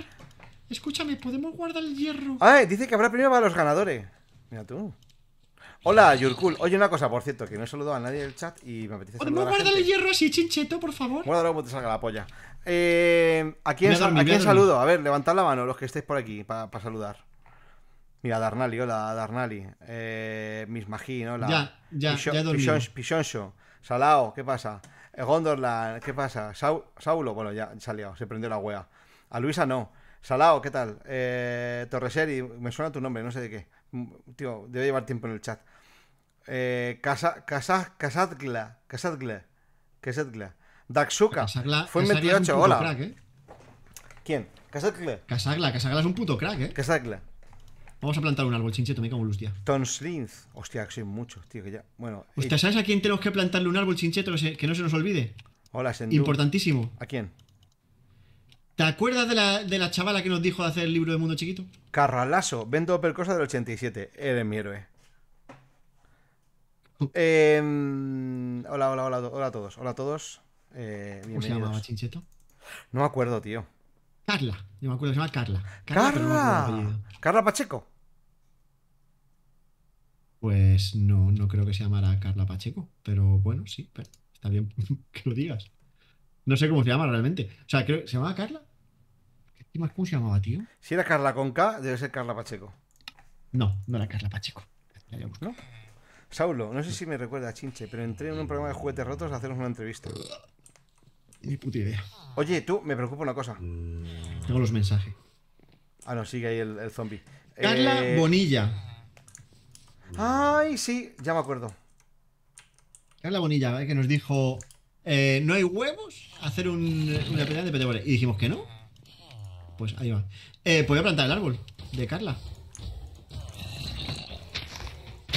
Escúchame, ¿podemos guardar el hierro? Ah, dice que habrá premio para los ganadores. Mira tú. Hola, Yurkul. Oye, una cosa, por cierto, que no he saludado a nadie del chat y me apetece ¿Podemos saludar a guardar el gente. hierro así, chincheto, por favor? Guárdalo como te salga la polla. Eh, ¿A quién, Voy a sa- dormir, a voy a quién dormir. saludo? A ver, levantad la mano los que estéis por aquí para saludar. Mira, Darnali, hola, Darnali. Eh, Miss Magín, hola. Ya, ya, ya he dormido. Pichon- Pichoncho. Salao, ¿qué pasa? Eh, Gondorland, ¿qué pasa? Sau- Saulo, bueno, ya se ha liado, se prendió la wea. A Luisa no. Salao, ¿qué tal? Eh, Torreseri, me suena tu nombre, no sé de qué. Mm, Tío, debe llevar tiempo en el chat. Eh, Casa, Casa, Casatgla, Casatgla, Casatgla. Daxuka, Casagla, fue en Casagla es un 28, puto hola. Crack, ¿eh? ¿Quién? Casatgla, Casagla, Casagla es un puto crack, ¿eh? Casatgla. Vamos a plantar un árbol, chincheto, me cago en Lustia. Tonslins. Hostia, que soy muchos, tío, que ya. Bueno. Hostia, ¿sabes a quién tenemos que plantarle un árbol, chincheto, que, se- que no se nos olvide? hola, Sendu. Importantísimo. ¿A quién? ¿Te acuerdas de la, de la chavala que nos dijo de hacer el libro de Mundo Chiquito? Carralaso, vendo Percosa del 87. Eres mi héroe. Em, hola, hola, hola, hola a todos. Hola a todos. Eh, ¿Cómo se llamaba, chincheto? No me acuerdo, tío. Carla. Yo me acuerdo se llama Carla. ¡Carla! ¿Carla Pacheco? Pues no, no creo que se llamara Carla Pacheco. Pero bueno, sí, pero está bien que lo digas. No sé cómo se llama realmente. O sea, creo ¿se llamaba Carla? ¿Qué más cómo se llamaba, tío? Si era Carla con K, debe ser Carla Pacheco. No, no era Carla Pacheco. La voy a buscar. ¿No? Saulo, no sé si me recuerda a Chinche, pero entré en un programa de juguetes rotos a hacernos una entrevista. Ni puta idea. Oye, tú, me preocupa una cosa. Tengo los mensajes. Ah, no, sigue ahí el, el zombie. Carla Eh, Bonilla. Ay, sí, ya me acuerdo. Carla Bonilla, ¿eh? que nos dijo: eh, ¿No hay huevos? Hacer un, una pelea de PTBL. Y dijimos que no. Pues ahí va. Eh, voy a plantar el árbol de Carla.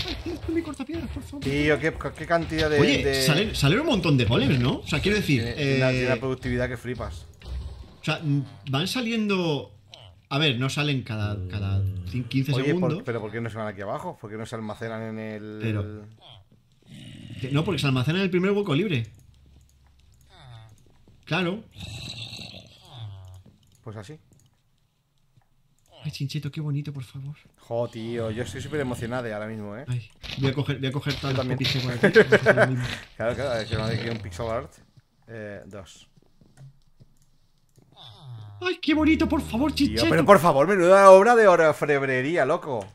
Ay, tienes tú mi cortapiedras, por favor. Tío, qué, qué cantidad de. Oye, de- salen, salen un montón de golems, ¿no? O sea, quiero decir, Tiene, una, eh, tiene una productividad que flipas. o sea, van saliendo. A ver, no salen cada, cada cin- 15 Oye, segundos. por- pero ¿por qué no se van aquí abajo? ¿Por qué no se almacenan en el. Pero- No, porque se almacenan en el primer hueco libre. Claro. Pues así. Ay, chinchito, qué bonito, por favor. Jo, tío, yo estoy súper emocionado ahora mismo, ¿eh? Ay, voy a coger, voy a coger las también. que por aquí. Claro, claro, es que no hay un pixel art. Eh, dos. Ay, qué bonito, por favor, Tío, chinchito. pero por favor, menuda obra de orfebrería, loco.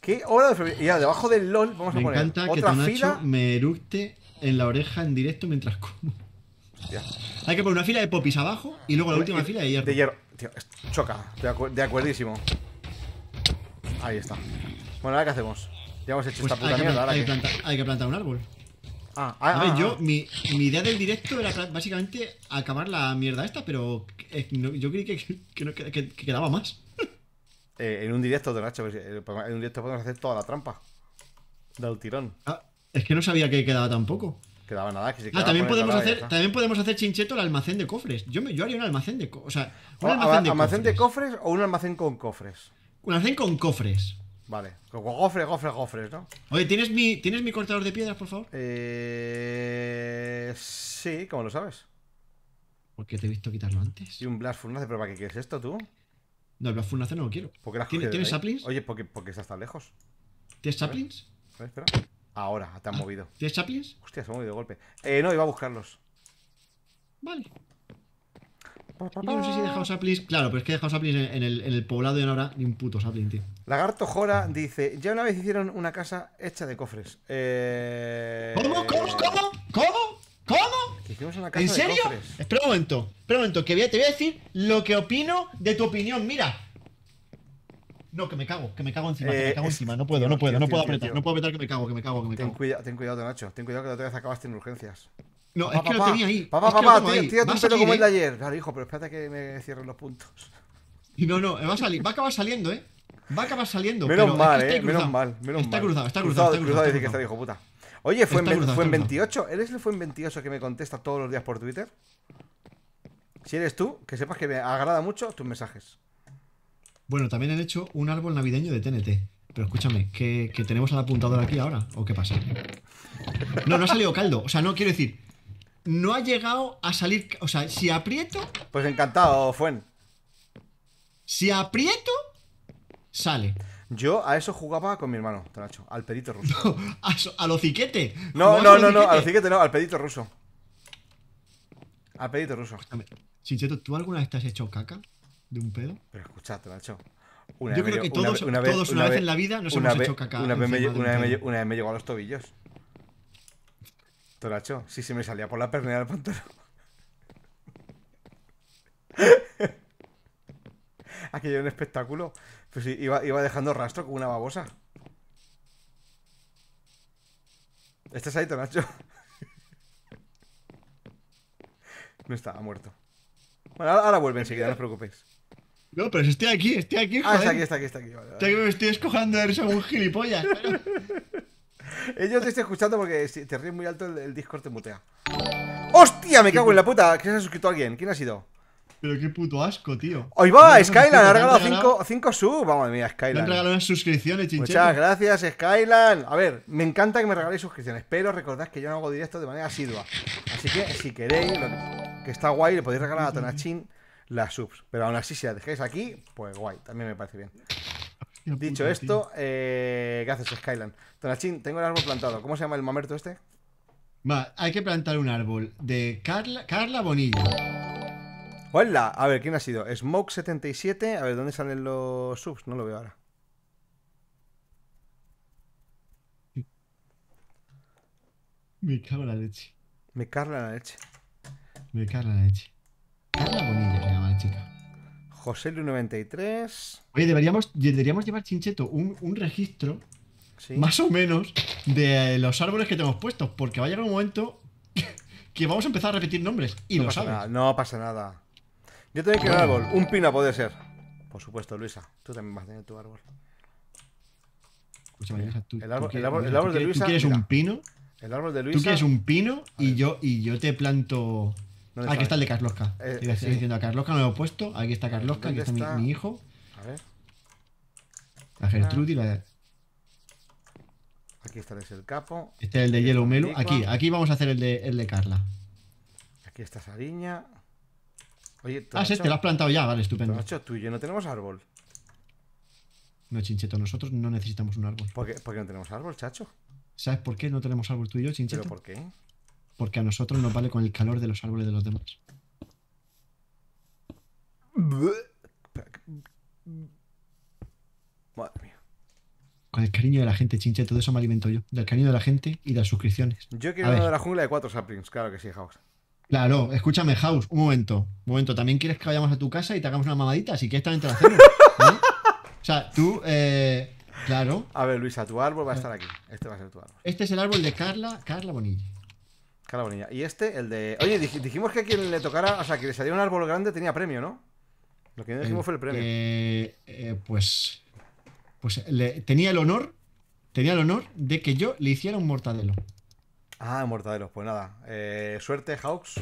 ¿Qué obra de orfebrería? Debajo del LOL vamos a Me poner encanta que otra fila. me eructe en la oreja en directo mientras como. Hostia. Hay que poner una fila de popis abajo y luego la última Y- fila de hierro. De hierro. Tío, choca. De, acu- de acuerdísimo. Ahí está. Bueno, ahora qué hacemos. Ya hemos hecho Pues esta hay, puta que mierda. Ahora hay que plantar, hay que plantar un árbol. Ah, ah, A ver, ah, yo, ah. mi, mi idea del directo era básicamente acabar la mierda esta, pero eh, no- yo creí que, que, no- que- que quedaba más. Eh, en un directo, de Nacho. pues, eh, En un directo podemos hacer toda la trampa. Del tirón. Es que no sabía que quedaba tan poco. Quedaba nada. Que se Ah, quedaba también con el podemos, hacer, también podemos hacer chincheto el almacén de cofres. Yo, me, yo haría un almacén de cofres. O sea, un almacén de ¿Almacén cofres. de cofres o un almacén con cofres? Un almacén con cofres. Vale. Con gofres, gofres, gofres, ¿no? Oye, ¿tienes mi, ¿tienes mi cortador de piedras, por favor? Eh... Sí, ¿cómo lo sabes? Porque te he visto quitarlo antes. Y un Blast Furnace, pero ¿para qué quieres esto tú? No, el Blast Furnace no lo quiero. ¿Por qué ¿Tienes- ¿tienes saplings? Oye, ¿por qué, por qué estás tan lejos? ¿Tienes saplings? A ver, espera. Ahora, te han movido. ¿Tienes saplings? Hostia, se ha movido de golpe. Eh, no, iba a buscarlos. Vale. Yo no sé si he dejado saplings. Claro, pero es que he dejado saplings en, en el, en el poblado de ahora ni un puto sapling, tío. Lagarto Jora dice: Ya una vez hicieron una casa hecha de cofres. Eh... ¿Cómo? ¿Cómo? ¿Cómo? ¿Cómo? ¿Cómo? Hicimos una casa ¿En de serio? cofres. Espera un momento, espera un momento, que voy a- te voy a decir lo que opino de tu opinión, mira. No, que me cago, que me cago encima, que Eh, me cago es- encima, no puedo, tío, no puedo, tío, no puedo tío, apretar, no puedo apretar que me cago, que me cago, que me Ten cago. cuidado, ten cuidado, Nacho. Ten cuidado que la otra vez acabaste en urgencias. No, es que lo Papá, tenía ahí. Papá, es que lo papá, tengo tía- ahí. tírate Va un a pelo como el de ¿eh? ayer. Claro, hijo, pero espérate que me cierren los puntos. Y no, no, va a salir, va a acabar saliendo, ¿eh? Va a acabar saliendo. Menos pero es mal, que eh. Menos mal, menos Está mal. cruzado, está cruzado, cruzado. está cruzado, decir que está hijo puta. Oye, fue en, fue en está cruzado. 28. ¿Eres el fue en 28 que me contesta todos los días por Twitter? Si eres tú, que sepas que me agrada mucho tus mensajes. Bueno, también han hecho un árbol navideño de TNT. Pero escúchame, ¿que, que tenemos al apuntador aquí ahora? ¿O qué pasa? No, no ha salido caldo. O sea, no quiero decir. No ha llegado a salir. O sea, si aprieto, Pues encantado, Fuen. si aprieto, sale. Yo a eso jugaba con mi hermano, Tonacho, al pedito ruso. A, so- al hociquete. No, ¿Jugabas no, no, no, al hociquete? hociquete no, al pedito ruso. Al pedito ruso. Escúchame, Chincheto, ¿tú alguna vez te has hecho caca de un pedo? Pero escuchad, Tonacho. Yo creo que todos- todos una vez en la vida nos hemos hecho caca Una vez, me, encima de un una, vez me, pedo. una vez me llegó a los tobillos. Tonacho, sí se me salía por la pernera del pantalón. Aquello era un espectáculo. Pues iba, iba dejando rastro con una babosa. ¿Estás ahí, Tonacho? No estaba muerto. Bueno, ahora vuelve enseguida, no os preocupéis. No, pero si estoy aquí, estoy aquí, Ah, está joder. aquí, está aquí, está aquí. vale, vale. Estoy me estoy escojando de un gilipollas. pero- Yo te estoy escuchando porque si te ríes muy alto el, el Discord te mutea. ¡Hostia! Me cago en la puta. ¿Quién se ha suscrito a alguien? ¿Quién ha sido? Pero qué puto asco, tío. ¡Ahí va! Skyland ha regalado regalado- 5 subs. Vamos, mira, Me han Skyland. regalado unas suscripciones, chincheto. Muchas gracias, Skyland. A ver, me encanta que me regaléis suscripciones, pero recordad que yo no hago directo de manera asidua. Así que si queréis, que está guay, le podéis regalar a Tonachín las subs. Pero aún así, si las dejáis aquí, pues guay, también me parece bien. Dicho esto, eh, ¿qué haces, Skyland? Tonachín, tengo el árbol plantado. ¿Cómo se llama el mamerto este? Va, hay que plantar un árbol de Carla, Carla Bonilla. Hola, a ver, ¿quién ha sido? Smoke77, a ver, ¿dónde salen los subs? No lo veo ahora. Me cago en la leche. Me carga la leche. Me en la leche. Carla Bonilla Joselu93. Oye, deberíamos, deberíamos llevar, Chincheto, un, un registro, Sí. más o menos, de los árboles que te hemos puesto. Porque va a llegar un momento que vamos a empezar a repetir nombres. Y no lo sabes. nada, no pasa nada. Yo también quiero un árbol. Un pino puede ser. Por supuesto, Luisa. Tú también vas a tener tu árbol. Escúchame, Luisa, tú- El árbol- quieres- el árbol- el tú árbol de Luisa, Tú quieres mira. un pino, El árbol de Luisa. tú quieres un pino y yo, y yo te planto. ¿Dónde Aquí está? está el de Carlosca. Eh, sí. decir diciendo a Carlosca no lo he puesto. Aquí está Carlosca, aquí ¿Dónde está, mi- hijo. A ver, La Gertrudis, la- aquí está el capo. este es el de Melu. Antigua. Aquí, aquí vamos a hacer el de, el de Carla. Aquí está Sariña. Oye, Ah, este, lo has plantado ya, vale, estupendo. Tonacho, tú y yo no tenemos árbol. No, Chincheto, nosotros no necesitamos un árbol. ¿Por qué, por qué no tenemos árbol, chacho? ¿Sabes por qué no tenemos árbol tú y yo, ¿Pero Chincheto? por qué? Porque a nosotros nos vale con el calor de los árboles de los demás. Madre mía. Con el cariño de la gente, Chincheto, de eso me alimento yo. Del cariño de la gente y de las suscripciones. Yo quiero uno de la jungla de cuatro saplings. Claro que sí, House. Claro, escúchame, House, un momento. Un momento, ¿también quieres que vayamos a tu casa y te hagamos una mamadita? Si quieres, también te la hacemos. ¿eh? O sea, tú, eh, claro. A ver, Luisa, tu árbol va a estar aquí. Este va a ser tu árbol. Este es el árbol de Carla, Carla Bonilla. Cara bonilla. Y este, el de. Oye, dij- dijimos que a quien le tocara, o sea, que le saliera un árbol grande tenía premio, ¿no? Lo que no dijimos fue el premio. Eh, eh, pues. Pues le- tenía el honor. Tenía el honor de que yo le hiciera un mortadelo. Ah, mortadelo. Pues nada. Eh, suerte, Hawks.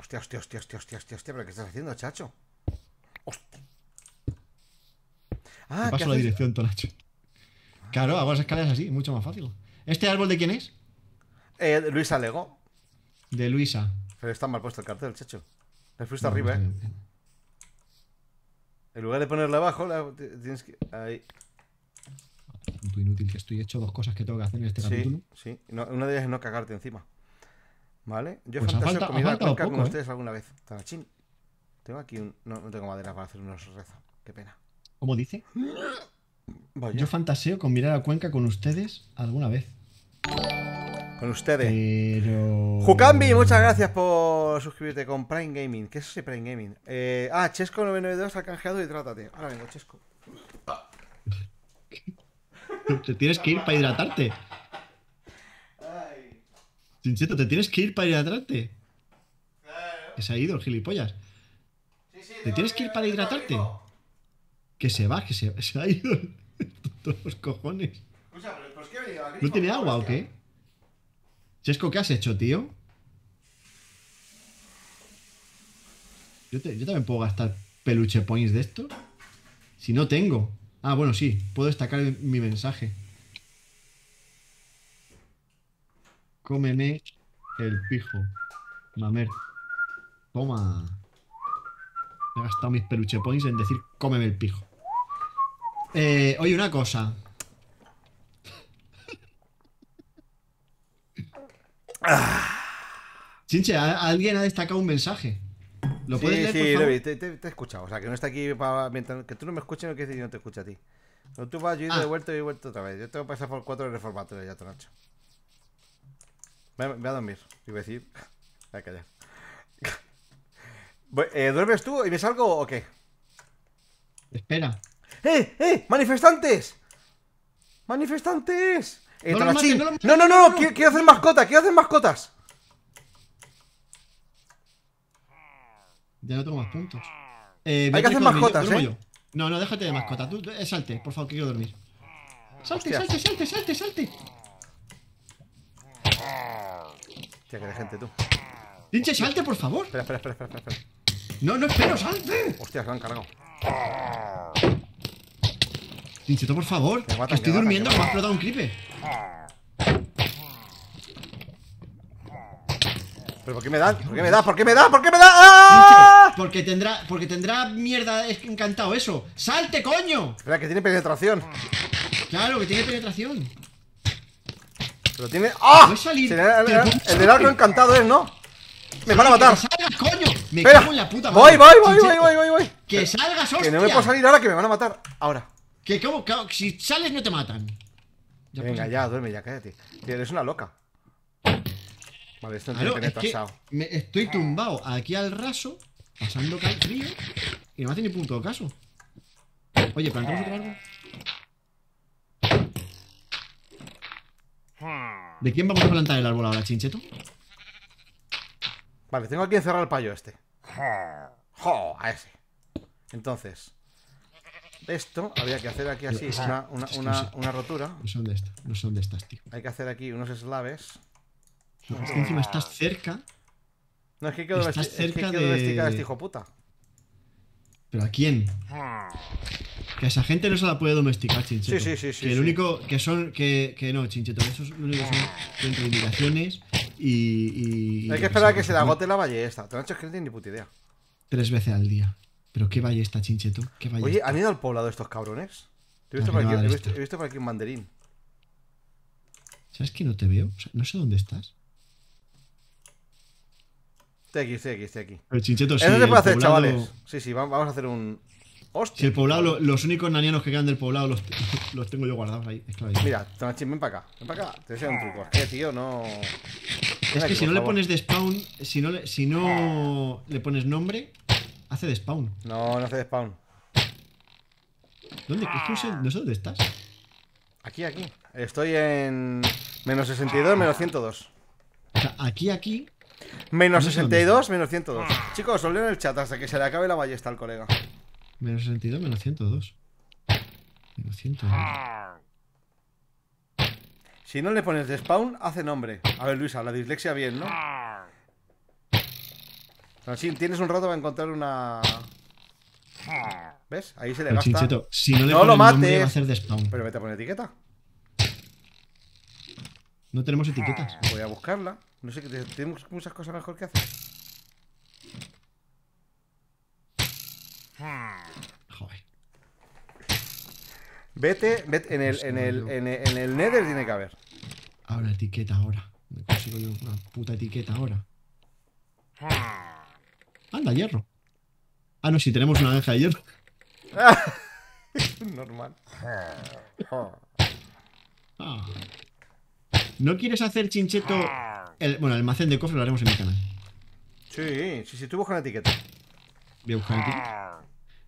Hostia, hostia, hostia, hostia, hostia, hostia, hostia, ¿pero qué estás haciendo, chacho? Hostia. Ah, Te ¿qué paso la dirección, Tonacho. Claro, hago las escaleras así, mucho más fácil. ¿Este árbol de quién es? Eh, Luisa Lego. De Luisa. Pero está mal puesto el cartel, chacho. Le fuiste No, arriba, no eh. En lugar de ponerle abajo, la- tienes que. Ahí. Punto inútil que estoy. He hecho dos cosas que tengo que hacer en este capítulo. Sí, sí. No, una de ellas es no cagarte encima. ¿Vale? Yo he Pues ha fantaseado falta- con ha ir a faltado Cuenca con poco, ¿eh? ustedes alguna vez. Tanachín. Tengo aquí un. No, no tengo madera para hacer unos rezos. Qué pena. ¿Cómo dice? Vaya. Yo fantaseo con mirar a Cuenca con ustedes alguna vez. Con ustedes. Pero. Jukambi, muchas gracias por suscribirte con Prime Gaming. ¿Qué es ese Prime Gaming? Eh, ah, Chesco992 ha canjeado y trátate. Ahora vengo, Chesco. Te tienes que ir para hidratarte. Chincheto, te tienes que ir para hidratarte. Que se ha ido el gilipollas. ¿Te tienes que ir para hidratarte? Que se va, que se, se ha ido. Todos los cojones. Escucha, pero ¿por qué aquí? ¿No tiene agua o qué? Chesco, ¿qué has hecho, tío? Yo, también puedo gastar peluche points de esto. Si no tengo. Ah, bueno, sí. Puedo destacar mi mensaje. Cómeme el pijo. Mamer. Toma. Me he gastado mis peluche points en decir cómeme el pijo. Eh, oye, una cosa. Chinche, a- alguien ha destacado un mensaje. ¿Lo puedes Sí, leer, sí, por favor? te, te- te he escuchado. O sea, que no está aquí para. Mientras, que tú no me escuches, no quiere decir que no te escuche a ti. Cuando tú vas, yo he ido Ah. de vuelta y he vuelto otra vez. Yo tengo que pasar por cuatro reformatorios ya, Tonacho. Voy a, voy a dormir. Iba a decir. Voy a callar. Eh, ¿Duermes tú y me salgo o qué? Espera. ¡Eh! ¡Eh! ¡Manifestantes! ¡Manifestantes! Eh, No lo no lo no, no, no, no, no. Quiero, quiero hacer mascotas, quiero hacer mascotas. Ya no tengo más puntos. Eh, Hay que hacer mascotas, ¿eh? yo. No, no, déjate de mascota. Tú, tú, eh, salte, por favor, que quiero dormir. Salte, Hostia. salte, salte, salte, salte. Hostia, que de gente tú. Pinche, salte, por favor. Espera, espera, espera, espera. espera. No, no espero, salte. Hostia, se lo han cargado. Pincheto, por favor. Que matan, que estoy que durmiendo, que me ha explotado un creeper. ¿Pero por qué me dan? ¿Por qué me da? ¿Por qué me da? ¿Por qué me da? ¡Ah! Porque tendrá, porque tendrá mierda encantado eso. ¡Salte, coño! Espera, que tiene penetración. Claro, que tiene penetración. Pero tiene. ¡Ah! Salir. Le- El, el- ¿cómo el del arco encantado es, ¿no? Me van a Sí, que matar. salgas, coño! Me Espera. cago en la puta Voy, madre. voy, voy, voy, Pincheto, voy, voy, voy. Que salgas, hostia. Que no me puedo salir ahora que me van a matar. Ahora. Que que- si sales no te matan. Ya Venga, ya, duerme, ya, cállate. Tío, eres una loca. Vale, esto no tiene es que me estoy tumbado aquí al raso, pasando frío, y no me hace ni punto de caso. Oye, ¿plantamos otro árbol? ¿De quién vamos a plantar el árbol ahora, chincheto? Vale, tengo aquí encerrado el payo este. Jo, a ese. Entonces, esto había que hacer aquí así, una, una, una, una rotura. No son de estas, no son de estas, tío. Hay que hacer aquí unos eslaves. No, es que encima estás cerca, No, es que quiero, Estás domesti- es que cerca quiero de- a este hijo puta. pero ¿a quién? Que a esa gente no se la puede domesticar, chincheto. Sí, sí, sí, sí, Que el sí. único que son, que, que no, chincheto, esos lo único que son reivindicaciones y, y- Hay que esperar a que se le agote la ballesta. Te lo han hecho es que no tiene ni puta idea. Tres veces al día. Pero qué ballesta, chincheto, qué ballesta. Oye, ¿han ido al poblado estos cabrones? He visto, por aquí, he, dar visto, he visto por aquí un banderín. ¿Sabes que no te veo? O sea, no sé dónde estás. Estoy aquí, estoy aquí, estoy aquí. Pero chincheto, si Eso se puede hacer, poblado- chavales. Sí, sí, va- vamos a hacer un. Si ¡Hostia! el poblado, lo- los únicos nanianos que quedan del poblado los, los tengo yo guardados ahí. esclavos. Mira, Tonachín, ven para acá. Ven para acá. Te voy a enseñar un truco. Es que, tío, no. es que si no le pones de spawn, si no le, si no le pones nombre, hace de spawn. No, no hace de spawn. ¿Dónde? No sé, dónde estás. Aquí, aquí. Estoy en. Menos 62, menos 102. O sea, aquí, aquí. Menos No sé dónde 62, menos 102. Chicos, os leo en el chat hasta que se le acabe la ballesta al colega. Menos 62, menos 102. Menos 102. Si no le pones de spawn, hace nombre. A ver, Luisa, la dislexia bien, ¿no? Tienes un rato para encontrar una. ¿Ves? Ahí se le gasta. chincheto, si no le No lo nombre, mates. va a hacer de spawn. Pero vete a poner etiqueta. No tenemos etiquetas. Voy a buscarla. No sé, te- tenemos muchas cosas mejor que hacer. Joder. Vete, vete en el, en el, en el, en el Nether tiene que haber. Ahora etiqueta ahora. Me consigo yo una puta etiqueta ahora. Anda, hierro. Ah, no, si tenemos una granja de hierro. Normal. Ah. ¿No quieres hacer chincheto? El, bueno, el almacén de cofre lo haremos en mi canal. Sí, sí, sí, tú buscas una etiqueta. Voy a buscar la etiqueta.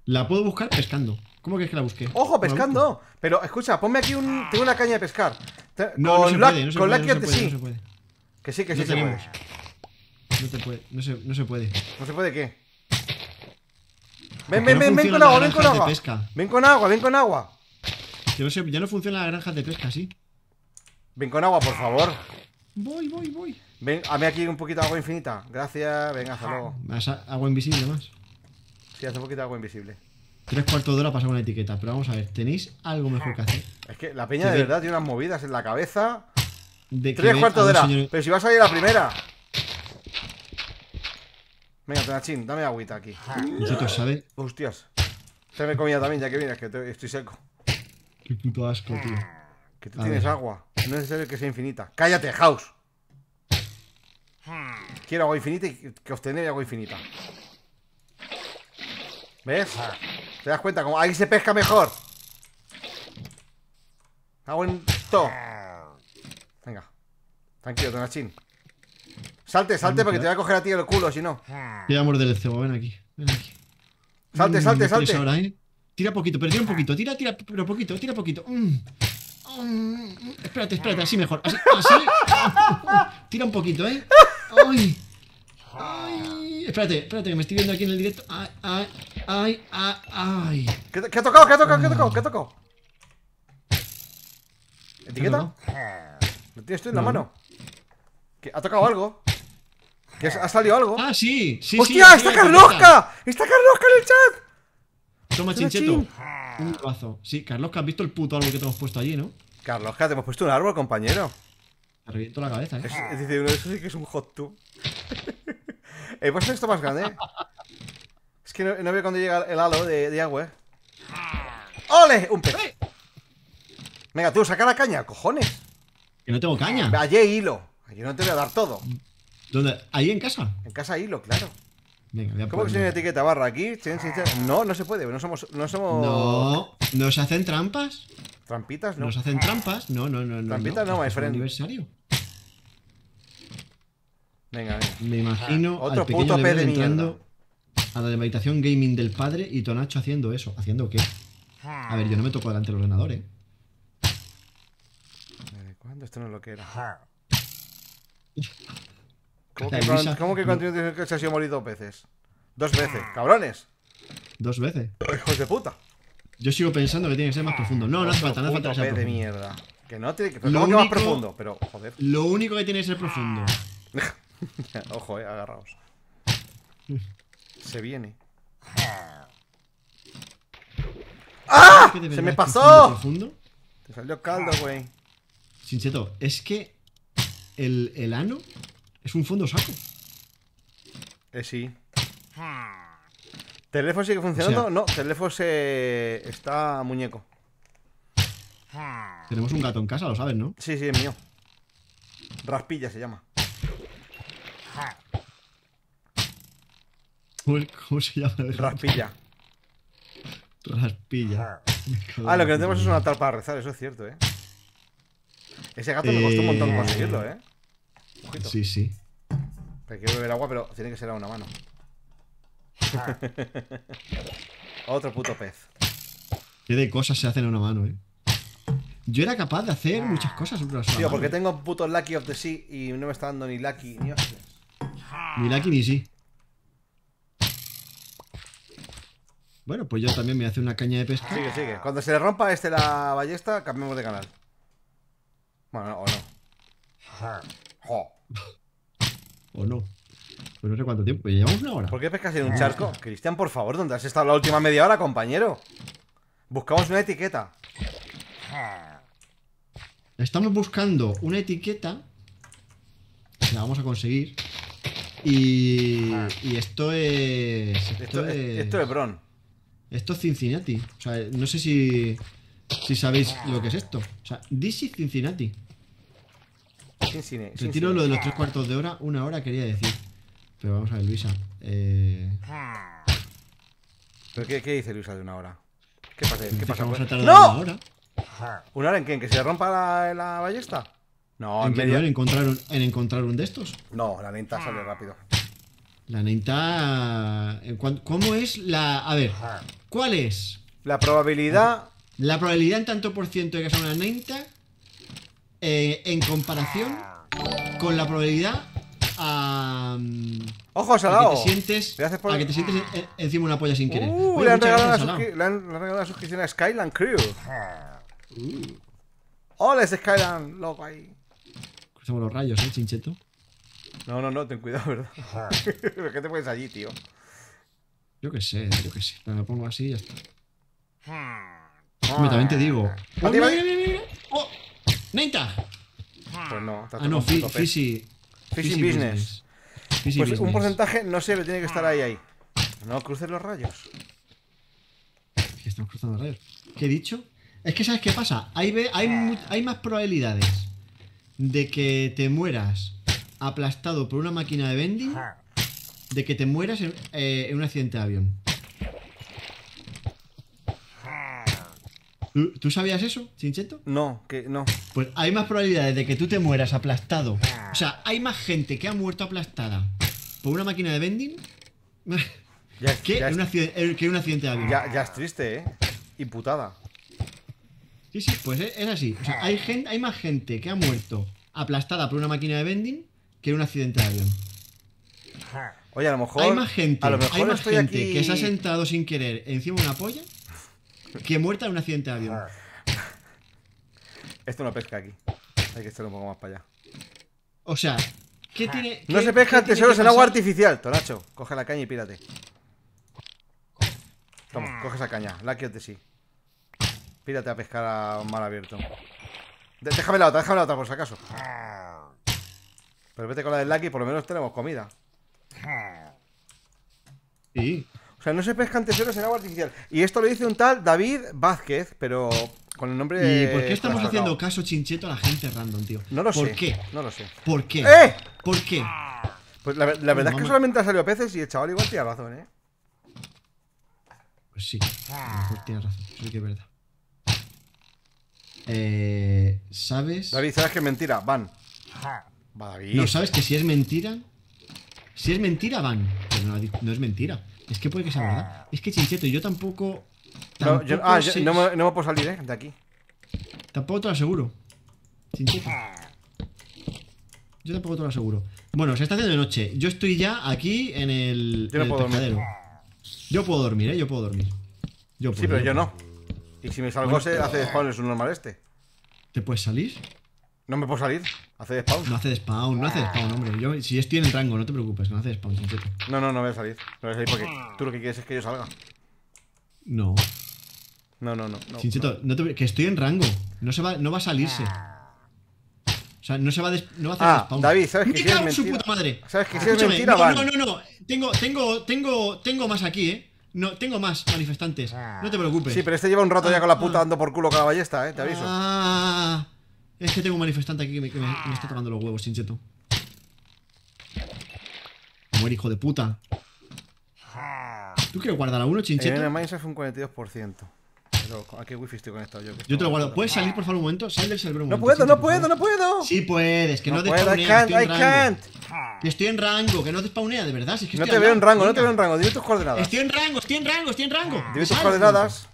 La puedo buscar pescando. ¿Cómo quieres que la busque? ¡Ojo, pescando! Pero escucha, ponme aquí un. Tengo una caña de pescar. No, con no se la- puede, no se con puede, Lucky no se antes puede, sí. no se puede. Que sí, que sí No se tenemos. puede. No te puede, no se, no se puede. ¿No se puede qué? Ven, ven, ven, ven con agua, ven con agua. Ven con agua, ven con agua. Que no sé, ya no funcionan las granjas de pesca, sí. Ven con agua, por favor. Voy, voy, voy. Ven, a mí aquí un poquito de agua infinita. Gracias, venga, hasta luego. Más agua invisible más. Sí, hace un poquito de agua invisible. Tres cuartos de hora pasar una etiqueta. Pero vamos a ver, ¿tenéis algo mejor que hacer? Es que la peña de verdad tiene unas movidas en la cabeza. De Tres cuartos de hora. Pero si vas a ir a la primera. Venga, Tonachín, dame agüita aquí. Nosotros, ¿sabes? Hostias. Tráeme comida también, ya que vienes, que te- estoy seco. Qué puto asco, tío. Que tú A tienes ver. agua. No es necesario que sea infinita. ¡Cállate, House! Quiero agua infinita y que obtener agua infinita. ¿Ves? ¿Te das cuenta? Como ahí se pesca mejor. Agua en todo. Venga. Tranquilo, Tonachín. Salte, salte, porque te voy a coger a ti el culo, si no. Voy a morder el cebo, ven aquí. Ven aquí. Salte, Mm, salte, salte. ahora, ¿eh? Tira poquito, pero tira un poquito. Tira, tira, pero poquito, tira poquito. Mm. Mm, Espérate, espérate, así mejor. Así, así. Tira un poquito, ¿eh? Ay. Ay. Espérate, espérate, que me estoy viendo aquí en el directo. Ay, ay, ay, ay, ay. ¿Qué, qué ha tocado? ¿Qué ha tocado? ¿Qué ha tocado? ¿Qué ha tocado? ¿Etiqueta? ¿Lo tienes tú en la No. mano? ¿Qué? ¿Ha tocado algo? ¿Que ha salido algo? Ah, sí, sí, sí. ¡Hostia! aquí ¡Está. Carlosca! ¡Está Carlosca en el chat! Toma, chincheto. chin. Un vazo. Sí, Carlos, que has visto el puto árbol que te hemos puesto allí, ¿no? Carlosca, te hemos puesto un árbol, compañero. Te reviento la cabeza, ¿eh? Es, es decir, uno de esos sí que es un hot tube. He puesto esto más grande, ¿eh? Es que no, no veo cuando llega el halo de, de agua, ¿eh? ¡Ole! Un pez. Venga, tú, saca la caña, cojones. Que no tengo caña. Allí hay hilo. Allí no te voy a dar todo. ¿Dónde? ¿Ahí en casa? En casa hilo, claro. Venga, ¿Cómo que se tiene etiqueta barra aquí? No, no se puede. No somos, no somos No, ¿no se hacen trampas? trampitas, no. ¿No se hacen trampas? No, no, no, no. Trampitas no, my Es un friend. aniversario. Venga, venga. Me imagino Otro al pequeño puto de entrando a la habitación gaming del padre y Tonacho haciendo eso. ¿Haciendo qué? A ver, yo no me toco delante del ordenador, ¿eh? ¿Desde cuándo? Esto no es lo que era. ¿Cómo que, ¿Cómo que se ha sido morido dos veces? Dos veces, cabrones. Dos veces. Hijos de puta. Yo sigo pensando que tiene que ser más profundo. No, no hace falta, no hace falta de mierda. Que no tiene que. Pero Lo ¿cómo que más único- profundo? Pero, joder. Lo único que tiene que ser profundo. Ojo, eh, agarraos. Se viene. ¡Ah! ¿Que de ¡Se me pasó! profundo, profundo? Te salió caldo, güey. Sinceto, es que el, el ano es un fondo saco. Eh, sí. ¿Teléfono sigue funcionando? O sea- no, teléfono se... está muñeco. Tenemos un gato en casa, lo sabes, ¿no? Sí, sí, es mío. Raspilla se llama. ¿Cómo, cómo se llama el? Raspilla. Raspilla. Ah, lo que no tenemos es puta un altar para rezar, eso es cierto, ¿eh? Ese gato me costó un montón Eh. conseguirlo, ¿eh? Ojito. Sí, sí. Porque quiero beber agua, pero tiene que ser a una mano. Otro puto pez. Qué de cosas se hacen a una mano, ¿eh? Yo era capaz de hacer muchas cosas sobre Tío, mano, porque ¿eh? tengo puto Lucky of the Sea y no me está dando ni Lucky ni hostias. Ni Lucky ni sí. Bueno, pues yo también me hacer una caña de pesca. Sigue, sigue. Cuando se le rompa este la ballesta, cambiamos de canal. Bueno, no, o no. Jo. ¿O no? Pues no sé cuánto tiempo. Ya llevamos una hora. ¿Por qué pescas en un charco? Cristian, por favor, ¿dónde has estado la última media hora, compañero? Buscamos una etiqueta. Estamos buscando una etiqueta. Que la vamos a conseguir. Y. Y esto es. Esto, Esto, es. es, esto es Bron. Esto es Cincinnati. O sea, no sé si. Si sabéis lo que es esto. O sea, this is Cincinnati. Sin cine. sin Retiro cine. lo de los tres cuartos de hora, una hora quería decir. Pero vamos a ver, Luisa. Eh, ¿Pero qué, qué dice Luisa de una hora? ¿Qué pasa? ¿Qué pasa? vamos a pues? tardar ¡No! una hora ¿Una hora en qué? ¿En que se rompa la, la ballesta? No, en en, en encontrar un, en encontrar un de estos. No, la lenta sale rápido. La neta. en cuan- ¿Cómo es la. A ver, ¿cuál es La probabilidad. la probabilidad en tanto por ciento de que sea una nenta eh, en comparación con la probabilidad a. ¡Ojo, a salado! que te sientes, Gracias por- a que te sientes en- en- encima una polla sin querer. Uh, Oye, le, han gracias, suscri- le han le han regalado una suscripción a Skyland Crew. Hola, ese Skyland, loco ahí. Hacemos los rayos, ¿eh, chincheto? No, no, no, ten cuidado, ¿verdad? ¿Por qué te pones allí, tío? Yo qué sé, yo qué sé. Me lo pongo así y ya está. Hombre, también te digo. ¡Oh, Mati, mira, mira, mira. ¡Neita! Pues no, está Ah, no, todo fi- tope. Fisi. Fishing business. Pues un business. porcentaje, no sé, pero tiene que estar ahí, ahí. No cruces los rayos. Que estamos cruzando rayos. ¿Qué he dicho? Es que, ¿sabes qué pasa? Hay, ve- hay, mu- hay más probabilidades de que te mueras aplastado por una máquina de vending de que te mueras en, eh, en un accidente de avión. ¿Tú, tú sabías eso, Chincheto? No, que no. Pues hay más probabilidades de que tú te mueras aplastado. O sea, hay más gente que ha muerto aplastada por una máquina de vending Ya, que, en eh, que en un accidente de avión. ya- ya es triste, ¿eh? Imputada. Sí, sí, pues es, es así. O sea, hay, hay más gente que ha muerto aplastada por una máquina de vending que en un accidente de avión. Oye, a lo mejor. Hay más gente, A lo mejor hay más gente aquí. que se ha sentado sin querer encima de una polla que muerta en un accidente de avión. Esto no pesca aquí. Hay que estar un poco más para allá. O sea, ¿qué tiene. No qué- se pescan tesoros en agua artificial, Tonacho. Coge la caña y pírate. Toma, coge esa caña. Lucky de sí. Pírate a pescar a mar abierto. De- déjame la otra, déjame la otra por si acaso. Pero vete con la del Lucky, por lo menos tenemos comida. Sí. O sea, no se pescan tesoros en agua artificial. Y esto lo dice un tal David Vázquez, pero con el nombre ¿Y por qué estamos haciendo caso chincheto a la gente random, tío? No lo ¿Por sé. qué? No lo sé. ¿Por qué? ¡Eh! ¿Por qué? Pues la, la verdad es que solamente ha salido peces y el chaval igual tiene razón, ¿eh? Pues sí, a lo mejor tienes razón, sí que es verdad. Eh, ¿Sabes? David, ¿sabes que es mentira? Van. Va, David. No, ¿sabes que si es mentira? Si es mentira, van. Pero no, no es mentira. Es que puede que sea verdad. Es que Chincheto, yo tampoco. No, yo- ah, yo- sé- no, me, no me puedo salir, ¿eh? De aquí. Tampoco te lo aseguro. Chincheto. Yo tampoco te lo aseguro. Bueno, se está haciendo de noche. Yo estoy ya aquí en el, Yo no el puedo dormir. Yo puedo dormir, ¿eh? Yo puedo dormir. Yo puedo, Sí, pero yo no. Y si me salgo, Bueno, se hace de spawn el subnormal este. ¿Te puedes salir? No me puedo salir. Hace spawn. No hace spawn, no hace spawn, hombre. Yo, si estoy en el rango, no te preocupes, no hace spawn, Chincheto. No, no, no voy a salir. No voy a salir porque tú lo que quieres es que yo salga. No. No, no, no. no, te- que estoy en rango. No, se va, no va a salirse. O sea, no se va a, des- no va a hacer Ah, spawn. David, ¿sabes que ¡Me si es su puta madre! ¿Sabes que si es mentira, no, van? no, no, no. Tengo, tengo, tengo, tengo más aquí, ¿eh? No, tengo más manifestantes. No te preocupes. Sí, pero este lleva un rato ya con la puta Ah. dando por culo con la ballesta, ¿eh? Te aviso. Ah, es que tengo un manifestante aquí que me, que me- me está tocando los huevos, Chincheto. Muere, hijo de puta. ¿Tú quieres guardar a uno, En Chincheto? el Minecraft un 42%. Pero ¿a qué wifi estoy conectado yo? Yo te lo guardo. ¿Puedes salir, por favor, un momento? Sal del server un No momento, puedo, Chincheto, no puedo, no puedo. Sí puedes, que no, no puedo, I despawnea, can't, estoy en rango. can't. Que estoy en rango, que no despawnea, de verdad. Si es que No te veo en rango, no te veo en rango. Dime tus coordenadas. Estoy en rango, estoy en rango, estoy en rango. Dime tus coordenadas.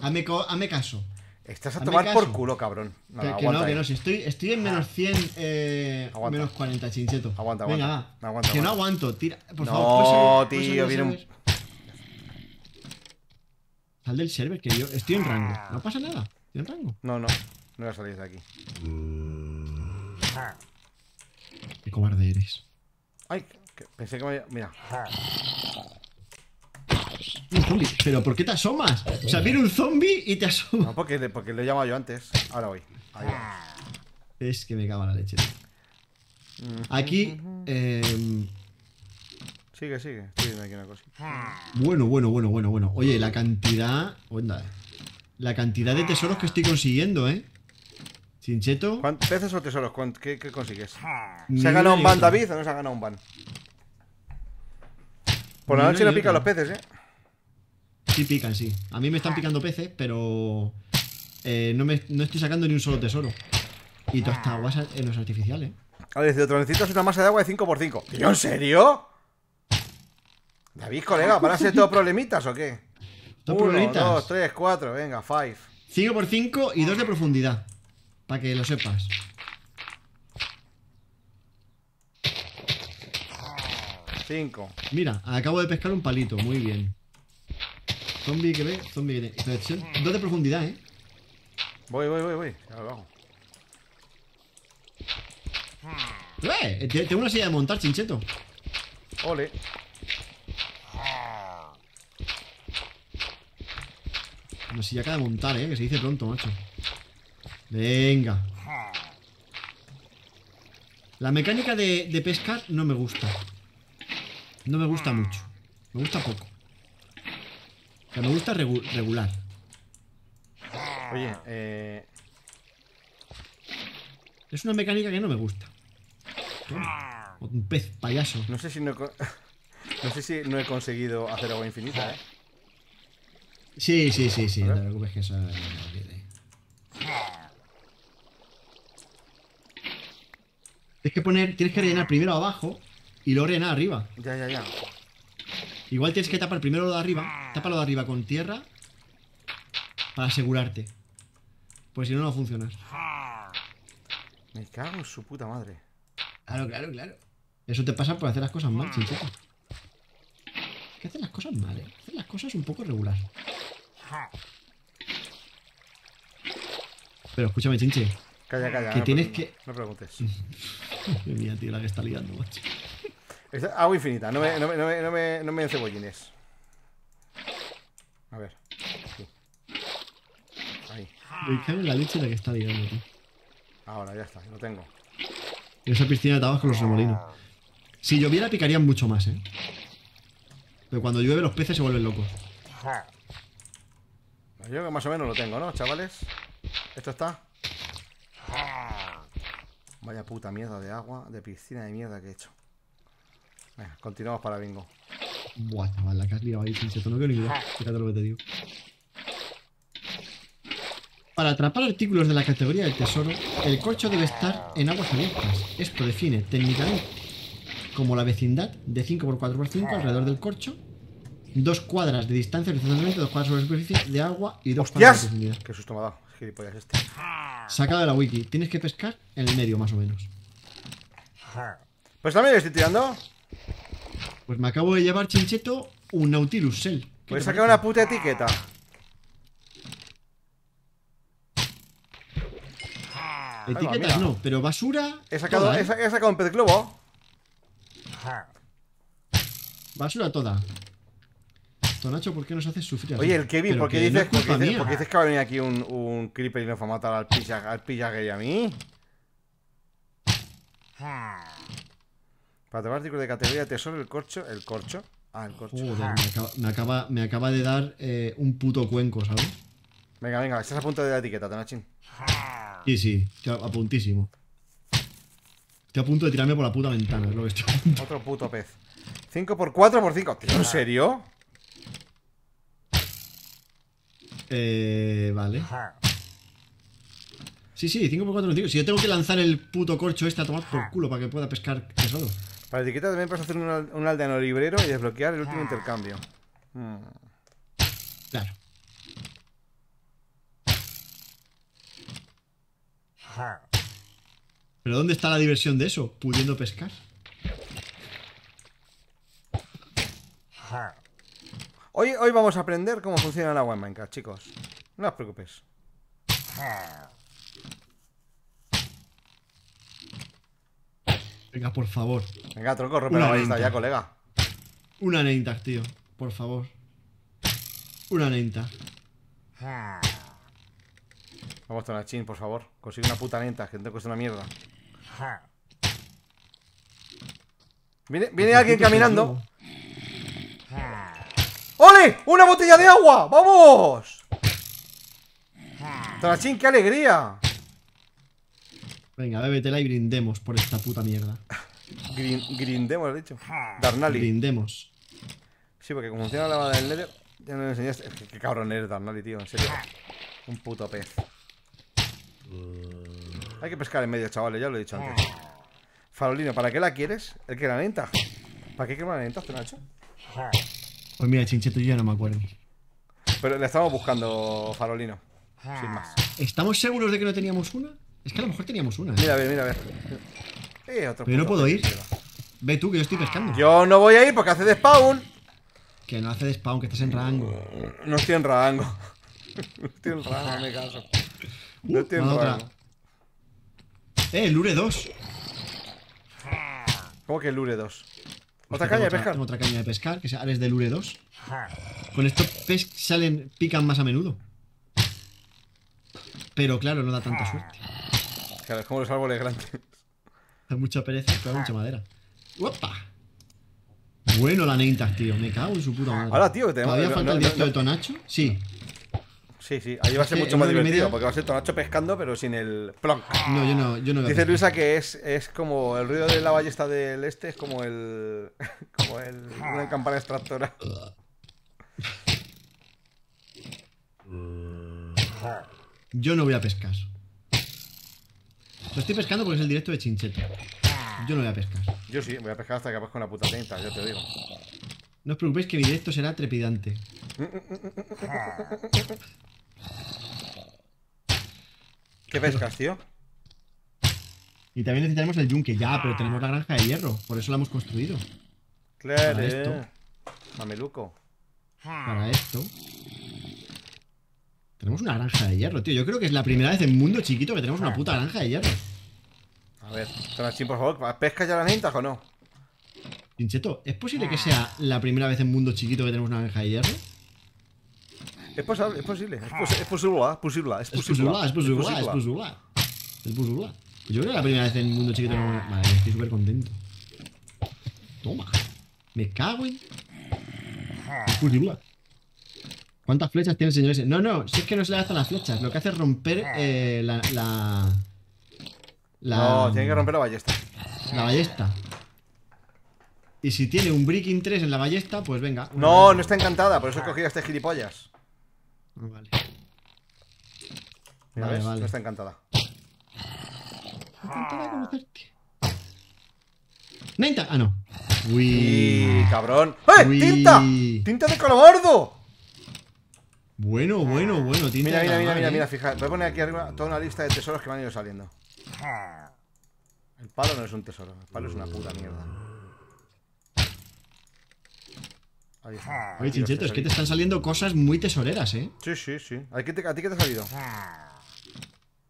Hazme, hazme caso. Estás a Hazme tomar por caso. culo, cabrón. Que, Nada, que aguanta no, que ahí. no, si estoy, estoy en menos 100, eh, Aguanta. menos 40, chincheto. Aguanta, Venga, aguanta. va. Aguanta, que no aguanta. aguanto, tira. Por No, favor, ¿puedes puedes tío, viene un-? Sal del server, que yo estoy en rango. No pasa nada, estoy en rango. No, no. No voy a salir de aquí. Qué cobarde eres. Ay, que pensé que me había... Mira. Un zombie. ¿Pero por qué te asomas? O sea, viene un zombie y te asomas. No, porque, porque le he llamado yo antes. Ahora voy. Ahí va. Es que me cago en la leche. Aquí, eh, Sigue, sigue. Estoy viendo aquí una cosa. bueno, bueno, bueno, bueno, bueno. Oye, la cantidad. Onda. La cantidad de tesoros que estoy consiguiendo, ¿eh? Chincheto. ¿Cuántos peces o tesoros? ¿Cuánt- ¿Qué, qué consigues? ¿Se ha ganado un ban. David o no se ha ganado un ban? Por la noche no pican los peces, ¿eh? Sí, pican, sí. A mí me están picando peces, pero. eh, no, me, no estoy sacando ni un solo tesoro. Y todas estas aguas en los artificiales. A ver, dice, otro necesitas una masa de agua de 5x5. ¿Tío, en serio? David, colega, ¿van a ser todos problemitas o qué? Dos Uno, problemitas. dos, tres, cuatro, venga, five. 5 por 5 y 2 de profundidad. Para que lo sepas. Cinco. Mira, acabo de pescar un palito. Muy bien. Zombie que ve, zombie que ve. 2 de profundidad, ¿eh? Voy, voy, voy, voy. Ya hago. ¡Eh! te- Tengo una silla de montar, chincheto. Ole. Una silla acá de montar, eh, que se dice pronto, macho. Venga. La mecánica de, de pescar no me gusta. No me gusta mucho. Me gusta poco. Sea, me gusta regu- regular. Oye, eh. Es una mecánica que no me gusta. Toma. Un pez payaso. No sé si no he, co- no sé si no he conseguido hacer agua infinita, ¿eh? Sí, sí, sí, sí. No te preocupes que eso... no viene. Tienes que poner... Tienes que rellenar primero abajo y luego rellenar arriba. Ya, ya, ya. Igual tienes que tapar primero lo de arriba. Tápalo de arriba con tierra. Para asegurarte. Pues si no, no va a funcionar. Me cago en su puta madre. Claro, claro, claro. Eso te pasa por hacer las cosas mal, chincheta. Es que hacer las cosas mal, ¿eh? Hacer las cosas un poco regular. Pero escúchame, chinche. Calla, calla. Que no tienes que- No preguntes. Madre mía, tío, la que está liando, macho. Agua infinita, no me, no me, no me, no me, no me den cebollines. A ver. Aquí. Ahí. Me cago en la leche la que está liando, tío. Ahora, ya está, lo tengo. En esa piscina de tabas con los remolinos. Si lloviera picarían mucho más, ¿eh? Pero cuando llueve los peces se vuelven locos. Yo creo que más o menos lo tengo, ¿no, chavales? ¿Esto está? Vaya puta mierda de agua, de piscina de mierda que he hecho. Venga, continuamos para bingo. Buah, chaval, la que has liado ahí, chincheto. No quiero ni mirar. Fíjate lo que te digo. Para atrapar artículos de la categoría del tesoro, el corcho debe estar en aguas abiertas. Esto define técnicamente como la vecindad de 5x4x5 alrededor del corcho, dos cuadras de distancia horizontalmente, dos cuadras sobre superficie de agua y dos cuadras de profundidad. ¡Qué susto me ha dado! Gilipollas este. Sacado de la wiki. Tienes que pescar en el medio, más o menos. Pues también le estoy tirando. Pues me acabo de llevar, chincheto, un Nautilus. ¿Qué Pues parece? una puta etiqueta. Etiquetas mira. no, pero basura. He sacado, toda, ¿eh? he, sa- he sacado un pez globo. Basura toda. Tonacho, ¿por qué nos haces sufrir? Oye, el Kevin, ¿por qué no dices, es culpa por qué dices, dices que va a venir aquí un, un creeper y nos va a matar al pilla, al pilla gay a mí? Para tomar artículo de categoría tesoro, el corcho. ¿El corcho? Ah, el corcho. Joder, me acaba, me acaba, me acaba de dar eh, un puto cuenco, ¿sabes? Venga, venga, estás a punto de la etiqueta, Tonachín. Sí, sí, estoy a, a puntísimo. Estoy a punto de tirarme por la puta ventana, es lo que estoy a punto. Otro puto pez. 5 por 4 por 5. Tío, ¿en serio? Eh, vale. Sí, sí, 5 por 4 5 Si yo tengo que lanzar el puto corcho este a tomar por culo para que pueda pescar tesoro. Para la etiqueta también puedes hacer un, al- un aldeano librero y desbloquear el último intercambio. Hmm. Claro. ¿Pero dónde está la diversión de eso? Pudiendo pescar. Hoy, hoy vamos a aprender cómo funciona el agua en Minecraft, chicos. No os preocupéis. Venga, por favor. Venga, tronco, rompe Una la ya, colega. Una neinta, tío. Por favor. Una neinta. Vamos, Tonachín, por favor. Consigue una puta lenta, que no te cuesta una mierda. Viene, viene alguien caminando. ¡Ole! ¡Una botella de agua! ¡Vamos! Tonachín, qué alegría. Venga, bébetela y brindemos por esta puta mierda. Grin, grindemos, has dicho. Darnali. Brindemos. Sí, porque como funciona la bada del Nether, ya no me enseñaste. Qué, qué cabrón eres, Darnali, tío, en serio. Un puto pez. Hay que pescar en medio, chavales, ya lo he dicho antes. Farolino, ¿para qué la quieres? ¿El que la lenta? ¿Para qué quiero una lenta, Nacho? Pues mira, chincheto, yo ya no me acuerdo. Pero le estamos buscando Farolino. Sin más. ¿Estamos seguros de que no teníamos una? Es que a lo mejor teníamos una. ¿eh? Mira, a ver, mira, a ver. Eh, otro Pero no puedo ir. Ve tú que yo estoy pescando. Yo no voy a ir porque hace de spawn. Que no hace de spawn, que estás en rango. No estoy en rango. No estoy en rango, me caso. No estoy en Uh, otra. rango. Eh, Lure 2. ¿Cómo que Lure 2? ¿Otra caña de pescar? Tengo otra caña de pescar, que es Ares de Lure 2. Con esto pes salen, pican más a menudo. Pero claro, no da tanta suerte. Claro, es como los árboles grandes. Da mucha pereza, pero da mucha madera. ¡Opa! Bueno la Neintas, tío. Me cago en su puta madre. Ahora, tío, tenemos- ¿Todavía no- falta no- el directo no- de Tonacho? Sí. Sí, sí, ahí va a ser mucho más divertido media- porque va a ser Tonacho pescando, pero sin el plonk. No, yo no, yo no voy Dice. Luisa que es, es como el ruido de la ballesta del este, es como el. como el. una campana extractora. Yo no voy a pescar. Lo estoy pescando porque es el directo de Chincheto. Yo no voy a pescar. Yo sí, voy a pescar hasta que aparezca una puta tinta, yo te digo. No os preocupéis que mi directo será trepidante. ¿Qué pescas, tío? Y también necesitaremos el yunque. Ya, pero tenemos la granja de hierro. Por eso la hemos construido. Claro. Para esto. Mameluco. Para esto. Tenemos una granja de hierro, tío. Yo creo que es la primera vez en mundo chiquito que tenemos una puta granja de hierro. A ver, Tonachín, por favor, ¿pescas ya las nintas o no? Pincheto, ¿es posible que sea la primera vez en mundo chiquito que tenemos una granja de hierro? Es posible, es posible, es, posi- es posible, es posible, es posible. es posible, es posible. Es posible. Yo creo que es la primera vez en mundo chiquito que tenemos una... Vale, estoy súper contento. Toma. Me cago en... Es posible. ¿Cuántas flechas tiene el señor ese? No, no, si es que no se le gastan las flechas. Lo que hace es romper eh, la, la... La... No, tiene que romper la ballesta. La ballesta. Y si tiene un Breaking 3 en la ballesta, pues venga. No, no está encantada, por eso he cogido a este gilipollas. Ah, Vale. Mira, Vale, ¿ves? vale. No está encantada. Encantada conocerte. Neinta. Ah, no. Uy. ¡Y cabrón! ¡Eh! Uy. ¡Tinta! ¡Tinta de calamardo! Bueno, bueno, bueno. tinta Mira, mira, mira, mira, ¿eh? mira, fija. Voy a poner aquí arriba toda una lista de tesoros que me han ido saliendo. El palo no es un tesoro, el palo es una puta mierda. Ahí está. Oye, Chincheto, es que te están saliendo cosas muy tesoreras, ¿eh? Sí, sí, sí. ¿A ti, a ti qué te ha salido?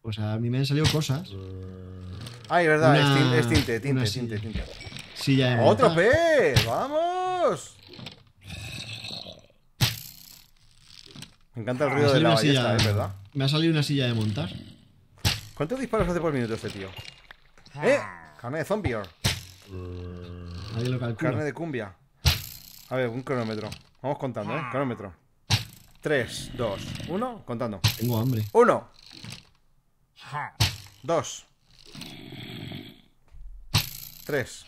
Pues a mí me han salido cosas. Ay, verdad, Una- es, tinte, es tinte, tinte, tinte, tinte. Sí, ya. ¡Otro pez! ¡Vamos! Me encanta el ruido de la ballesta, ¿eh? ¿Verdad? Me ha salido una silla de montar. ¿Cuántos disparos hace por minuto este tío? ¿Eh? Carne de zombie. Nadie lo calcula. Carne de cumbia. A ver, un cronómetro. Vamos contando, ¿eh? Cronómetro. 3, 2, 1, contando. Tengo hambre. 1 2 3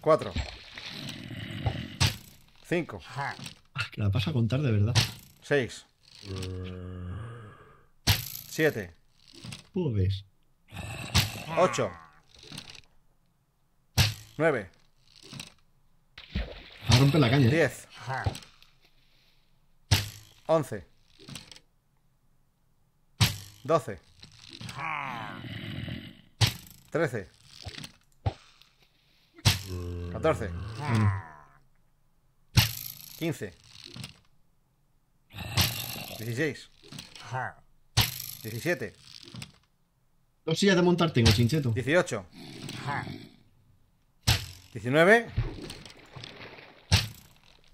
4 5 Ah, que la paso a contar de verdad. 6 7 Joder. 8 9 A romper la caña. ¿eh? 10 11 12 13 14 Bueno, 15 16 17 dos sillas de montar tengo, Chincheto. 18 19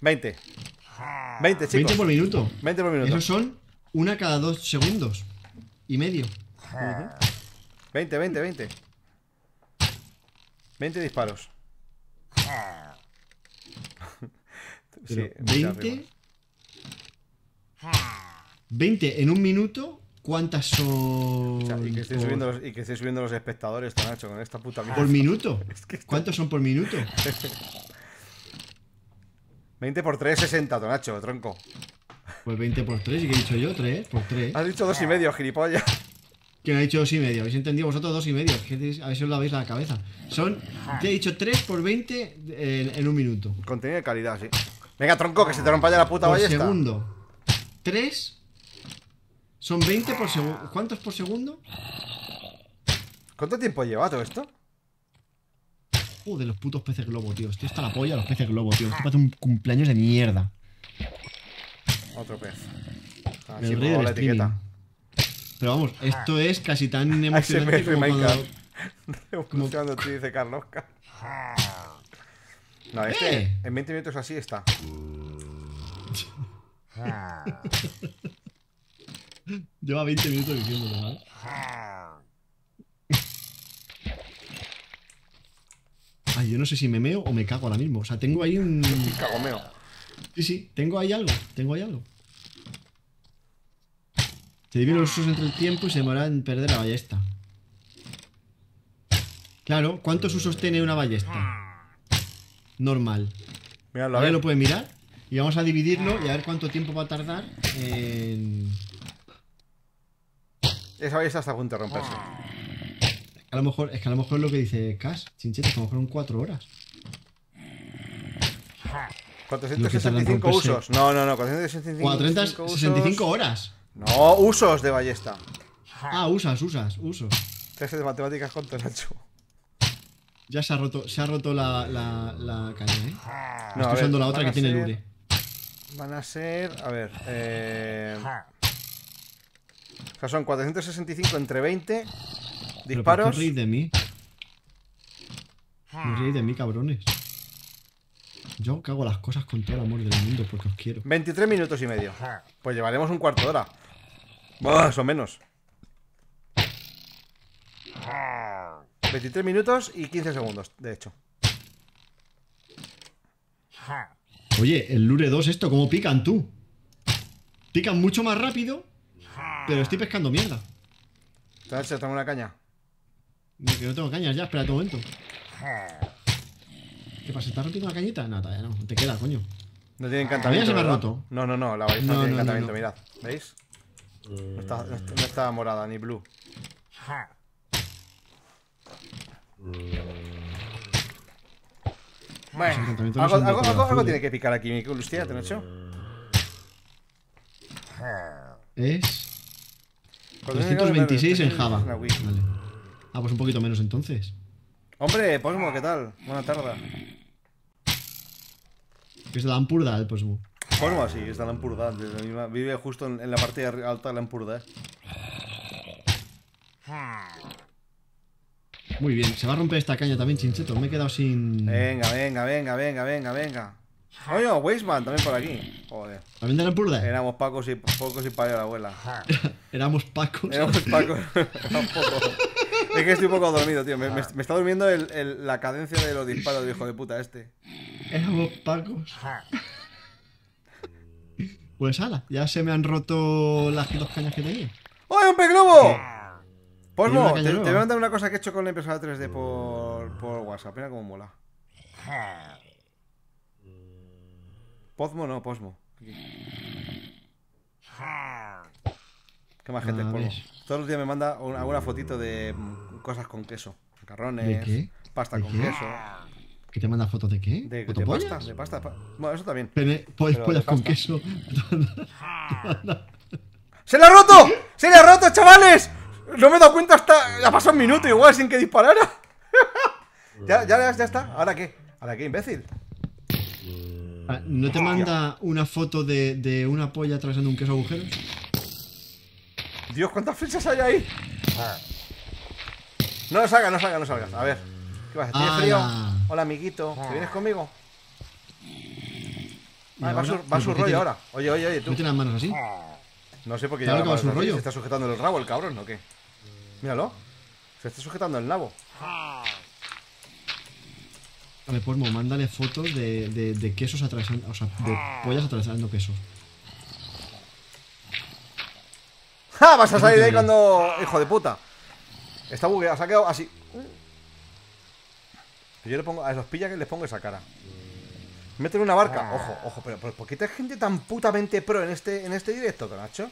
20 20 chicos. 20 por minuto. 20 por minuto. Esos son una cada dos segundos. Y medio. 20, 20, 20 20 disparos. Pero mucha 20. Rima. 20 en un minuto. ¿Cuántas son? O sea, y, que por, subiendo los, y que estén subiendo los espectadores, Tonacho, con esta puta mierda. por minuto? Es que esto- ¿Cuántos son por minuto? 20 por 3, 60, Tonacho, tronco. Pues 20 por 3, ¿y qué he dicho yo? 3 por 3. Has dicho dos y medio, gilipollas. ¿Quién ha dicho dos y medio? ¿Habéis entendido vosotros dos y medio? A ver si os la veis la cabeza. Son, te he dicho 3 por 20 en, en un minuto. Contenido de calidad, sí. Venga, tronco, que se te rompa ya la puta Por ballesta. segundo. 3 son 20 por segundo. ¿Cuántos por segundo? ¿Cuánto tiempo lleva todo esto? Joder, los putos peces globo, tío. Estoy hasta la polla los peces globo, tío. Esto parece un cumpleaños de mierda. Otro pez. Así la etiqueta. Pero vamos, esto es casi tan emocionante como cuando. Revolucionando tú, dice Carlosca. No, este ¡Eh! en 20 minutos así está. Lleva 20 minutos diciéndolo, ¿vale? Ay, yo no sé si me meo o me cago ahora mismo. O sea, tengo ahí un. Cagomeo. Sí, sí, tengo ahí algo. Tengo ahí algo. Se dividen los usos entre el tiempo y se demora en perder la ballesta. Claro, ¿cuántos usos tiene una ballesta? Normal. Míralo, a ¿Alguien ver. lo puede mirar? Y vamos a dividirlo y a ver cuánto tiempo va a tardar en. Esa ballesta está a punto de romperse. A lo mejor, es que a lo mejor es lo que dice Cash, chinchete, que a lo mejor son 4 horas. Lo que tarda en 465 romperse. usos. No, no, no. 465 465 usos. horas. No, usos de ballesta. Ah, usas, usas, usos. Clase de matemáticas con Nacho. Ya se ha roto, se ha roto la, la, la caña, ¿eh? No, a Estoy ver, usando la otra que tiene ser- lure. Van a ser. A ver. Eh... O sea, son 465 entre 20. Pero ¿por qué Disparos. os reís de mí? No reís de mí, cabrones. Yo hago las cosas con todo el amor del mundo porque os quiero. 23 minutos y medio. Pues llevaremos un cuarto de hora. Más o menos. 23 minutos y 15 segundos, de hecho. Oye, el Lure 2, esto, ¿cómo pican tú? Pican mucho más rápido, pero estoy pescando mierda. Nacho, toma una caña. Que no tengo cañas ya, espérate un momento. ¿Qué pasa? ¿Estás rompiendo la cañita? No, todavía no. Te queda, coño. No tiene encantamiento. se me ha roto. No, no, no, la ballesta no, No, tiene no, no, encantamiento, no. mirad. ¿Veis? No está, no está- no morada ni blue. Bueno, no algo, algo- algo- tiene que picar aquí, mi Lustia, ¿te lo he hecho? Es 326 en Java. Vale. Ah, pues un poquito menos entonces. Hombre, Posmo, ¿qué tal? Buena tarde. Que es de la Ampurda el Posmo. Posmo la Empurda. de la misma- Vive justo en, en la parte alta de la Empurda. Muy bien, se va a romper esta caña también, chincheto. Me he quedado sin. Venga, venga, venga, venga, venga, venga. Oye, Wasteman también por aquí. Joder. ¿También de la Ampurda? Éramos pacos y pocos y para la abuela. Éramos pacos. Éramos pacos. Es que estoy un poco dormido, tío. Me, me- me está durmiendo el- el- la cadencia de los disparos del hijo de puta este. Éramos pacos. Pues ala, ya se me han roto las dos cañas que tenía. ¡Oye, un pez globo! ¿Tiene Posmo, te, voy a mandar una cosa que he hecho con la impresora 3D por, por WhatsApp. Mira cómo mola. Posmo no, Posmo. ¿Qué más gente, ver. Todos los días me manda una, alguna fotito de mm, cosas con queso. Macarrones, ¿De qué? pasta ¿De con qué? queso. ¿Que te manda fotos de qué? De, de pasta, de pasta. pa- Bueno, eso también. Pene- Pero pollas de con queso. ¡Se le ha roto! ¡Se le ha roto, chavales! No me he dado cuenta hasta. Ya pasó un minuto igual sin que disparara. ya, ya, ya está. ¿Ahora qué? ¿Ahora qué, imbécil? Ah, ¿No te manda una foto de, de una polla atravesando un queso agujero? Dios, ¿cuántas flechas hay ahí? No salga, no salga, no salgas. A ver. ¿Qué vas? ¿Tienes frío? Hola, amiguito. ¿Te vienes conmigo? ¿Y Ah, va su, va ¿Pero su rollo tiene- ahora. Oye, oye, oye, tú. ¿No tiene las manos así? No sé por qué Claro que va su rollo. Se está sujetando el rabo el cabrón, ¿o qué? Míralo. Se está sujetando el nabo. Vale, Posmo, mándale fotos de, de, de quesos atravesando. O sea, de pollas atravesando quesos. ¡Ja! Vas a salir de ahí cuando. Hijo de puta. Está bugueado, se ha quedado así. Yo le pongo. A los pilla que les pongo esa cara. Meten una barca. Ojo, ojo, pero, pero ¿por qué hay gente tan putamente pro en este, en este directo, Nacho?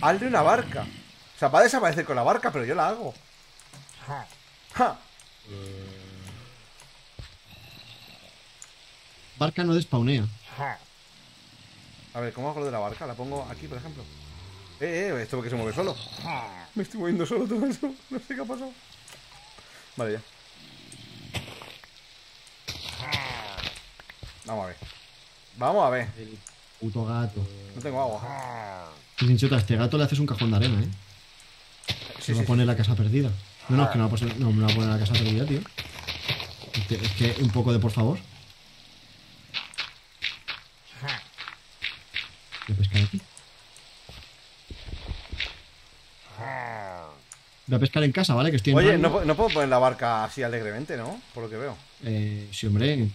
Hazle una barca. O sea, va a desaparecer con la barca, pero yo la hago. ¡Ja! Barca no despawnea. A ver, ¿cómo hago lo de la barca? La pongo aquí, por ejemplo. Eh, eh, esto porque se mueve solo. Me estoy moviendo solo todo eso. No sé qué ha pasado. Vale, ya. Vamos a ver. Vamos a ver. Puto gato. No tengo agua. Y sin chota, a este gato le haces un cajón de arena, ¿eh? Sí, Se va sí, a poner la casa perdida. No, no, es que no, no me lo voy a poner a la casa día, tío. Es que, es que un poco de por favor. A pescar aquí. Voy a pescar en casa, ¿vale? Que estoy Oye, no, no puedo poner la barca así alegremente, ¿no? Por lo que veo. Eh, sí, hombre.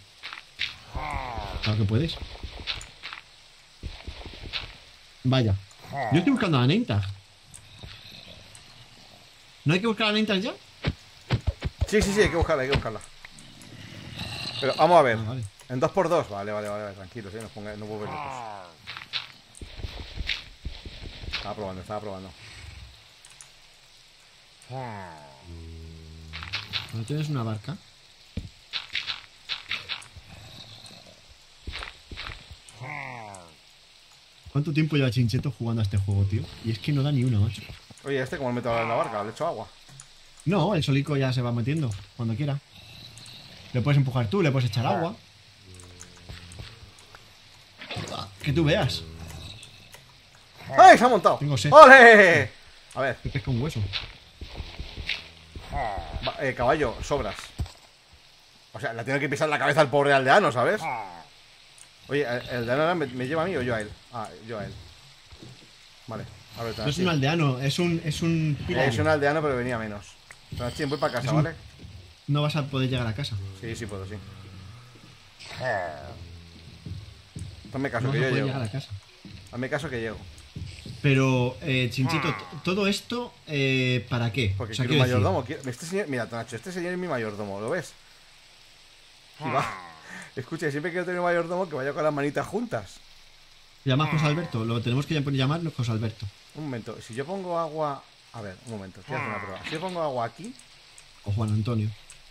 Claro que puedes. Vaya. Yo estoy buscando a la Neinta. ¿No hay que buscar a la Neinta ya? Sí, sí, sí, hay que buscarla, hay que buscarla. Pero vamos a ver. Ah, vale. En 2x2, vale, vale, vale, vale, tranquilo, sí, no, ponga, no vuelves locos. Estaba probando, estaba probando. ¿No tienes una barca? ¿Cuánto tiempo lleva Chincheto jugando a este juego, tío? Y es que no da ni una, macho. Oye, este como lo meto ahora en la barca, le echo agua. No, el solico ya se va metiendo cuando quiera. Le puedes empujar tú, le puedes echar agua. Que tú veas. ¡Ay, se ha montado! Tengo sed. ¡Ole! A ver, Que pesca un hueso. va- eh, caballo, sobras. O sea, la tiene que pisar la cabeza al pobre aldeano, ¿sabes? Oye, ¿el el aldeano ahora me, me lleva a mí o yo a él? Ah, yo a él. Vale, a ver, No es un aldeano, es un. Es un. Eh, Es un aldeano, pero venía menos. Tanachín, voy para casa, un- ¿vale? No vas a poder llegar a casa. Sí, sí puedo, sí. Hazme caso, No que yo llego. a casa. Hazme caso que llego. Pero, eh, Chinchito, t- todo esto, eh, ¿para qué? Porque O sea, quiero un quiero decir, mayordomo. quiero- Este señor, mira, Nacho, este señor es mi mayordomo, ¿lo ves? Y va. Escucha, siempre quiero tener un mayordomo que vaya con las manitas juntas. Llama a José Alberto, lo tenemos que llamar José Alberto. Un momento, si yo pongo agua. A ver, un momento, quiero hacer una prueba. Si yo pongo agua aquí. O Juan Antonio.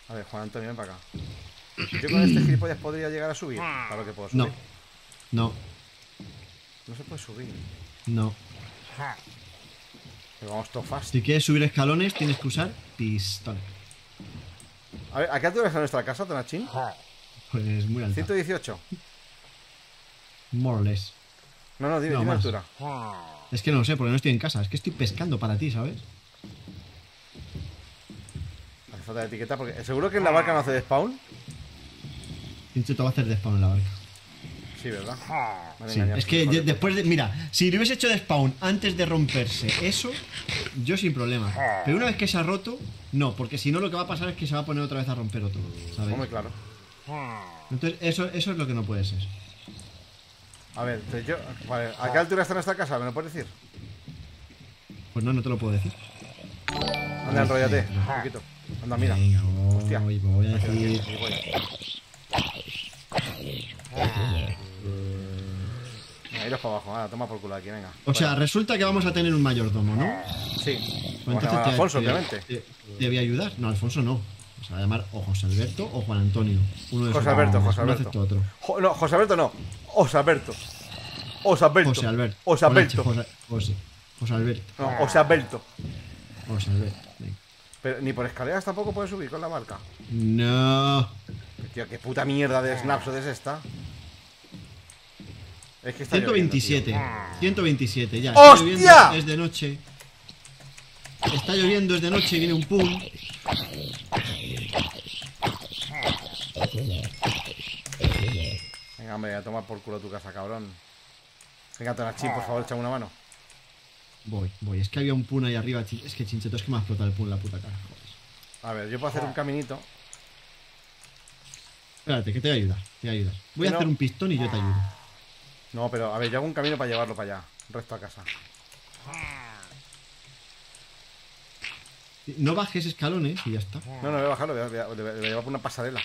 A ver, Juan Antonio, ven para acá. Yo con este gilipollas podría llegar a subir. Claro que puedo subir. No. No, No se puede subir. no. Pero vamos todo fast. Si quieres subir escalones, tienes que usar pistola. A ver, ¿a qué altura está nuestra casa, Tonachín? Pues muy alta. 118. More or less. No, no, dime, No, dime más. altura. Es que no lo sé, porque no estoy en casa. Es que estoy pescando para ti, ¿sabes? Hace falta de etiqueta porque. ¿Seguro que en la barca no hace de spawn? A hacer despawn en la barca. Sí, ¿verdad? Sí, engañado, es que de de- después de. Mira, si le hubiese hecho despawn antes de romperse eso, yo sin problema. Pero una vez que se ha roto, no, porque si no lo que va a pasar es que se va a poner otra vez a romper otro, ¿sabes? Hombre, claro. Entonces, eso, eso es lo que no puede ser. A ver, te- yo. Vale, ¿a qué altura está nuestra casa? ¿Me lo puedes decir? Pues no, no te lo puedo decir. Anda, enrollate. Un poquito. Anda, mira. Venga, Hostia. voy, voy a decir. Venga, iros para abajo, nada, toma por culo aquí, venga. O sea, resulta que vamos a tener un mayordomo, ¿no? Sí. Pues Vamos a llamar a te- Alfonso, te- obviamente. te- te voy a ayudar. No, Alfonso no. Se va a llamar o José Alberto o Juan Antonio. Uno de José Alberto, dos. José Uno Alberto. acepta otro. Jo- no, José Alberto no. Os Alberto. Os Alberto. José Alberto. Os Alberto. José, José, José Alberto. No, Os Alberto. José Alberto. venga. Pero ni por escaleras tampoco puedes subir con la marca. No. Tío, qué puta mierda de Snapshot es esta. Es que está lloviendo, 127. tío. 127, ya. ¡Hostia! Está lloviendo, es de noche. Está lloviendo, es de noche, viene un pool. Venga, hombre, a tomar por culo tu casa, cabrón. Venga, Tonachín, por favor, échame una mano. Voy, voy. Es que había un pool ahí arriba. Es que chincheto, es que me ha explotado el pool en la puta cara. Joder. A ver, yo puedo hacer un caminito. Espérate, que te voy a ayudar. Te voy a ayudar. Voy a no. hacer un pistón y yo te ayudo. No, pero a ver, yo hago un camino para llevarlo para allá. Resto a casa. No bajes escalones y ya está. No, no, voy a bajarlo, voy a, voy a- voy a- voy a llevar por una pasarela.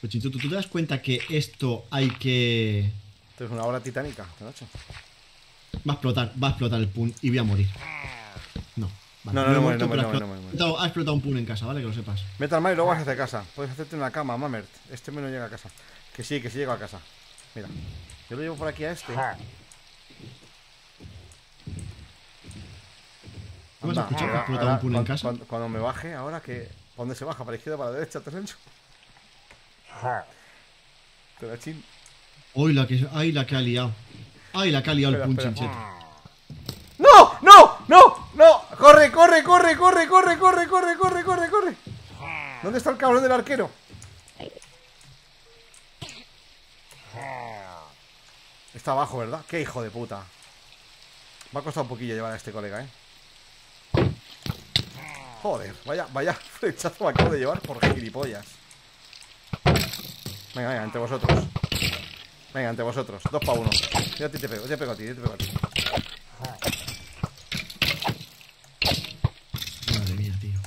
Pero Chincheto, ¿tú te das cuenta que esto hay que... Esto es una obra titánica, de noche. Va a explotar, va a explotar el pool y voy a morir. No. Vale, No, no, no muere, muerto, no muere, pero no muere, no explotado- Ha explotado un pool en casa, ¿vale? Que lo sepas. Vete al mar y luego vas hacia casa. Puedes hacerte una cama, Mamert. Este me no llega a casa. Que sí, que sí llego a casa. Mira. Yo lo llevo por aquí a este. ¿No has Anda, ahora- ahora, en casa? Cuando, cuando me baje, ahora que. ¿Para dónde se baja? ¿Para la izquierda, para la derecha? ¿Te has hecho? Tonachín. ¡Ay, la que, ay, la que ha liado! ¡Ay, la que ha liado el Espera, pool, espera. Chincheto! ¡No! ¡No! ¡No! ¡No! ¡Corre, corre, corre, corre, corre, corre, corre, corre, corre, corre! ¿Dónde está el cabrón del arquero? Está abajo, ¿verdad? ¡Qué hijo de puta! Me ha costado un poquillo llevar a este colega, ¿eh? Joder, vaya, vaya flechazo me acabo de llevar por gilipollas. Venga, venga, entre vosotros. Venga, entre vosotros. Dos para uno. Yo a ti te pego, yo te pego a ti, yo te pego a ti. Madre mía, tío.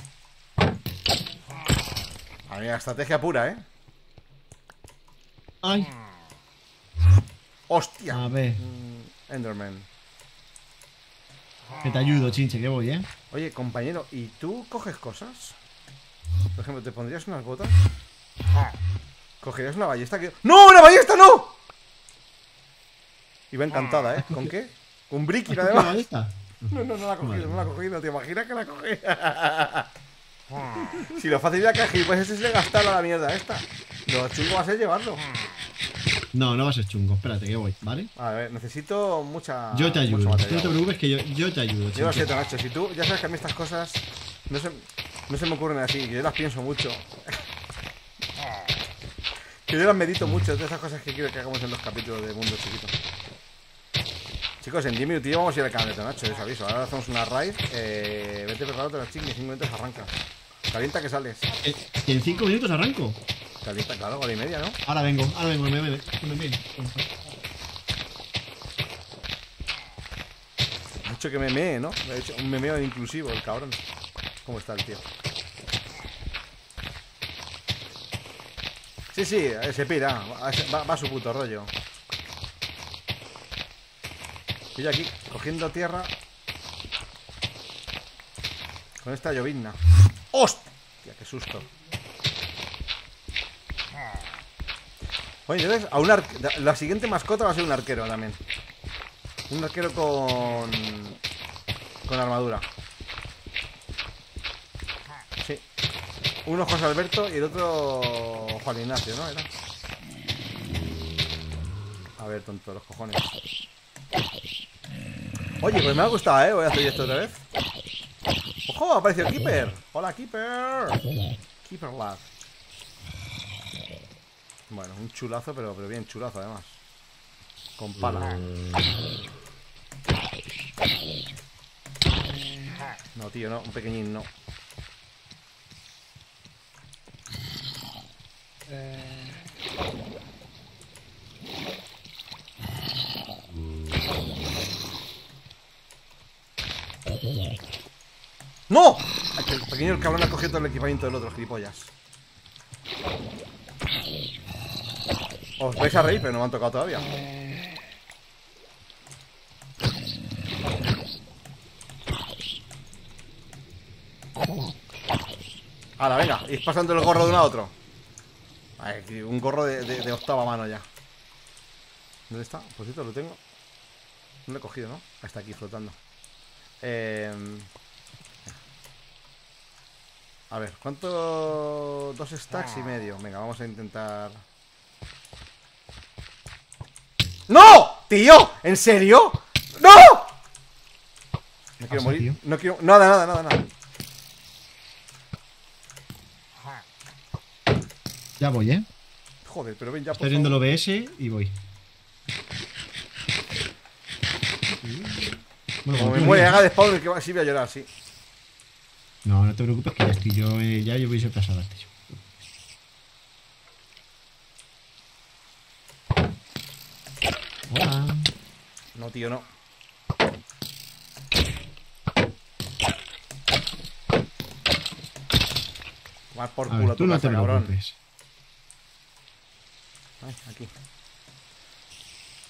A mí, estrategia pura, ¿eh? Ay, ¡Hostia! a ver. Mm, Enderman. Que te ayudo, chinche, que voy, ¿eh? Oye, compañero, ¿y tú coges cosas? Por ejemplo, ¿te pondrías unas botas? ¿Cogerías una ballesta que... ¡No, una ballesta no! Iba encantada, ¿eh? ¿Con qué? Con Bricky, ¿Has cogido la además. ballesta? No, no, no la ha cogido, no la ha cogido. ¿Te imaginas que la coge? si lo fácil era que pues ese es de gastarlo a la mierda esta. Lo chungo va a ser llevarlo. No, no va a ser chungo. Espérate, que voy, ¿vale? A ver, necesito mucha. Yo te ayudo. No te preocupes que yo, yo te ayudo, Yo lo siento, Nacho. Si tú, ya sabes que a mí estas cosas no se, no se me ocurren así, que yo las pienso mucho. que yo las medito mucho, de esas cosas que quiero que hagamos en los capítulos de Mundo Chiquito. Chicos, en 10 minutillos vamos a ir al canal de Nacho, os aviso. Ahora hacemos una raid. Eh, vete preparado, te las ching y en 5 minutos arranca. Calienta que sales. Eh, en 5 minutos arranco. Calienta, claro, hora y media, ¿no? Ahora vengo, ahora vengo, me, me, me, me, me. Ha hecho que me mee, ¿no? Me ha hecho un memeo inclusivo, el cabrón. ¿Cómo está el tío? Sí, sí, se pira. Va, va- va a su puto rollo. Y yo aquí, cogiendo tierra. Con esta llovizna. ¡Hostia! ¡Qué susto! Oye, entonces, a un la siguiente mascota va a ser un arquero también. Un arquero con. con armadura. Sí. Uno José Alberto y el otro Juan Ignacio, ¿no? Era. A ver, tonto, los cojones. Oye, pues me ha gustado, ¿eh? Voy a hacer esto otra vez. ¡Ojo! Ha aparecido Keeper. Hola, Keeper. Keeper Lad. Bueno, un chulazo, pero, pero bien chulazo además. Con pala. No, tío, no, un pequeñín no. ¡No! El pequeño el cabrón ha cogido todo el equipamiento del otro, gilipollas. Os vais a reír, pero no me han tocado todavía. Ahora, venga, ir pasando el gorro de uno a otro. Un gorro de, octava mano ya. ¿Dónde está? Por cierto, lo tengo. No lo he cogido, ¿no? Está aquí flotando. Eh... A ver, ¿cuánto? Dos stacks y medio. Venga, vamos a intentar. ¡No! ¡Tío! ¿En serio? ¡No! No quiero pasa, morir. tío? No quiero. Nada, nada, nada, nada. Ya voy, ¿eh? Joder, pero ven ya por Estoy viendo el. OBS y voy. Bueno, Como me muere, haga de spawn, que va- sí voy a llorar, sí. No, no te preocupes que ya estoy yo, eh, ya yo voy a salvarte yo. Hola. No, tío, no. Va por A culo tu tú no te cabrón. Ay, aquí.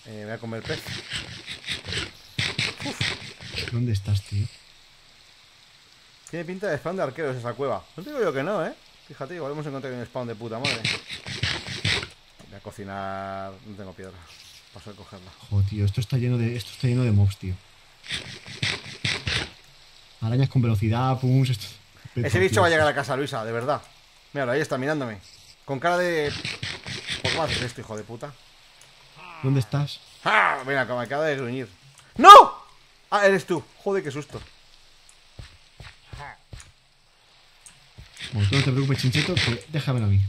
Eh, voy a comer pez. ¿Dónde estás, tío? Tiene pinta de spawn de arqueros esa cueva. No te digo yo que no, ¿eh? Fíjate, igual hemos encontrado un spawn de puta madre. Voy a cocinar... No tengo piedra. Paso a cogerla. Joder, esto está lleno de, esto está lleno de mobs, tío. Arañas con velocidad, pums. Esto... Ese bicho va a llegar a casa, Luisa, de verdad. Míralo, ahí está mirándome. Con cara de. ¿Por qué haces esto, hijo de puta? ¿Dónde estás? ¡Ah! Mira, me acaba de gruñir. ¡No! Ah, eres tú. Joder, qué susto. Bueno, tú no te preocupes, chincheto, que déjamelo a mí.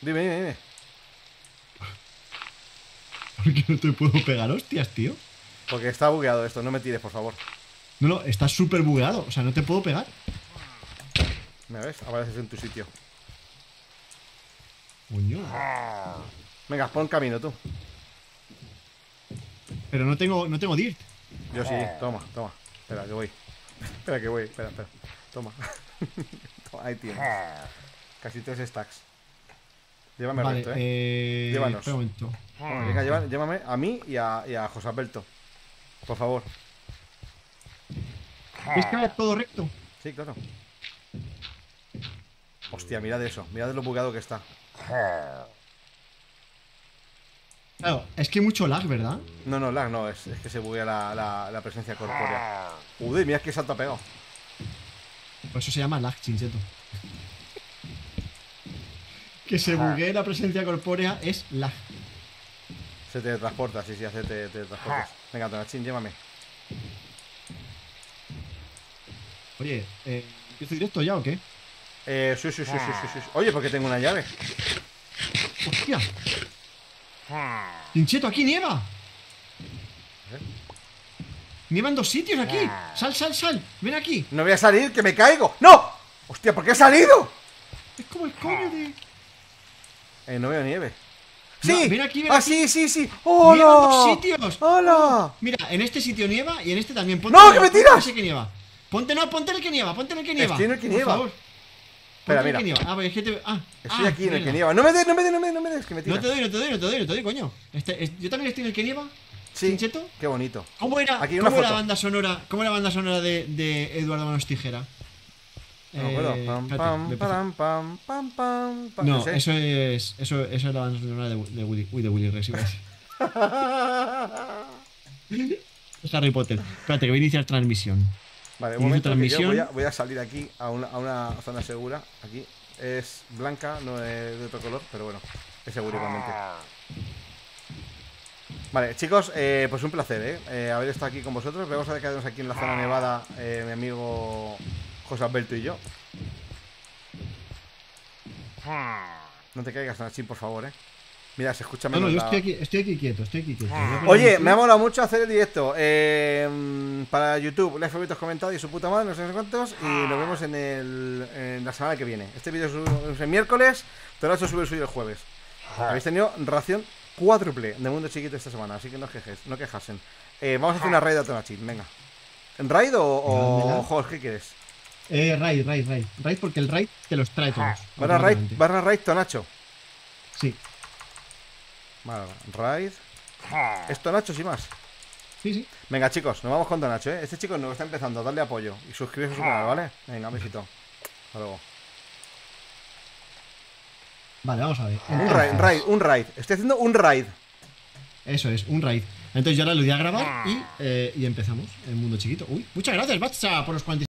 Dime, dime, dime. ¿Por qué no te puedo pegar hostias, tío? Porque está bugueado esto, no me tires, por favor. No, no, estás súper bugueado. O sea, no te puedo pegar. ¿Me ves? Apareces en tu sitio. Coño. Venga, pon camino tú. Pero no tengo, no tengo dirt. Yo sí, toma, toma. Espera, que voy. Espera, que voy. Espera, espera. Toma. Toma, ahí tienes. Casi tres stacks. Llévame Vale, recto, ¿eh? eh. Llévanos. espera un momento. Venga, llévame a mí y a, y a José Alberto. Por favor. ¿Ves que va todo recto? Sí, claro. Hostia, mirad eso. Mirad lo bugueado que está. Claro, es que hay mucho lag, ¿verdad? No, no, lag no. Es, es que se buguea la, la, la presencia corpórea. Uy, mira qué salto ha pegado. Por eso se llama lag, chincheto. Que se buguee la presencia corpórea es lag. Se teletransporta, sí, sí, hace te. Venga, Tonachín, llévame. Oye, eh, ¿empiezo directo ya o qué? Eh, sí, sí, sí, sí, sí, sí. Oye, ¿por qué tengo una llave? ¡Hostia! ¡Chincheto, aquí nieva! Nieva en dos sitios aquí. Sal, sal, sal. Ven aquí. No voy a salir, que me caigo. ¡No! ¡Hostia, ¿por qué he salido? Es como el coño de. Eh, no veo nieve. No, ¡Sí! ven aquí, ven ¡Ah, aquí. sí, sí, sí! ¡Nieva en dos ¡Hola! sitios! ¡Hola! Mira, en este sitio nieva y en este también. ¡No, en que me tiras! ese que nieva. Ponte no, ponte el que nieva, ponte el que nieva. Estoy en el que por nieva. favor. Espera, Ponte el mira. que nieva. Ah, pues es que te. Ah, Estoy ah, aquí en el que nieva. No me des, no me des, no me des, no me des, que me No tiras. te doy, no te doy, no te doy, no te doy, coño. Este, es- yo también estoy en el que nieva. Sí. Qué bonito. ¿Cómo era, Aquí una cómo era la banda sonora? ¿Cómo era la banda sonora de, de Eduardo Manos Tijera? No me acuerdo. Eh, Pam, espérate, pam, lo empiezo. pam, pam, pam, pam, pam. No, sé. eso es. Eso, eso es la banda sonora de, de Willy, uy, de Willy Rex, Harry Potter. Espérate, que voy a iniciar transmisión. Vale, un momento yo transmisión. voy a, voy a salir aquí a una, a una zona segura. Aquí es blanca, no es de otro color, pero bueno, es seguro igualmente. Vale, chicos, eh, pues un placer, ¿eh? Eh, Haber estado aquí con vosotros. Vamos a quedarnos aquí en la zona nevada, eh, mi amigo José Alberto y yo. No te caigas, Nachín, por favor, ¿eh? Mira, se escucha No, menos no, yo estoy aquí, estoy aquí quieto, estoy aquí quieto. Voy a poner Oye, me ha molado mucho hacer el directo eh, para YouTube, like, favoritos, comentados y su puta madre, no sé cuántos. Y nos vemos en, el, en la semana que viene. Este vídeo es el miércoles, Toracho sube el suyo el jueves. Habéis tenido ración cuádruple de mundo chiquito esta semana, así que no os quejes, no quejasen. Eh, vamos a hacer una raid a Tonachín, venga. ¿En raid o, o juegos? ¿Qué quieres? Eh, raid, raid, raid. Raid porque el raid te los trae todos. Barra raid, automáticamente. barra raid Tonacho. Sí, Vale, raid. Es Tonacho sin más. sí, sí. Venga, chicos, nos vamos con Donacho, ¿eh? Este chico nuevo está empezando, darle apoyo y suscribiros a su canal, ¿vale? Venga, un besito. Hasta luego. Vale, vamos a ver. Un raid, raid, un raid. Estoy haciendo un raid. Eso es, un raid. Entonces yo ahora lo voy a grabar y, eh, y empezamos el mundo chiquito. Uy, muchas gracias, Batcha, por los 45.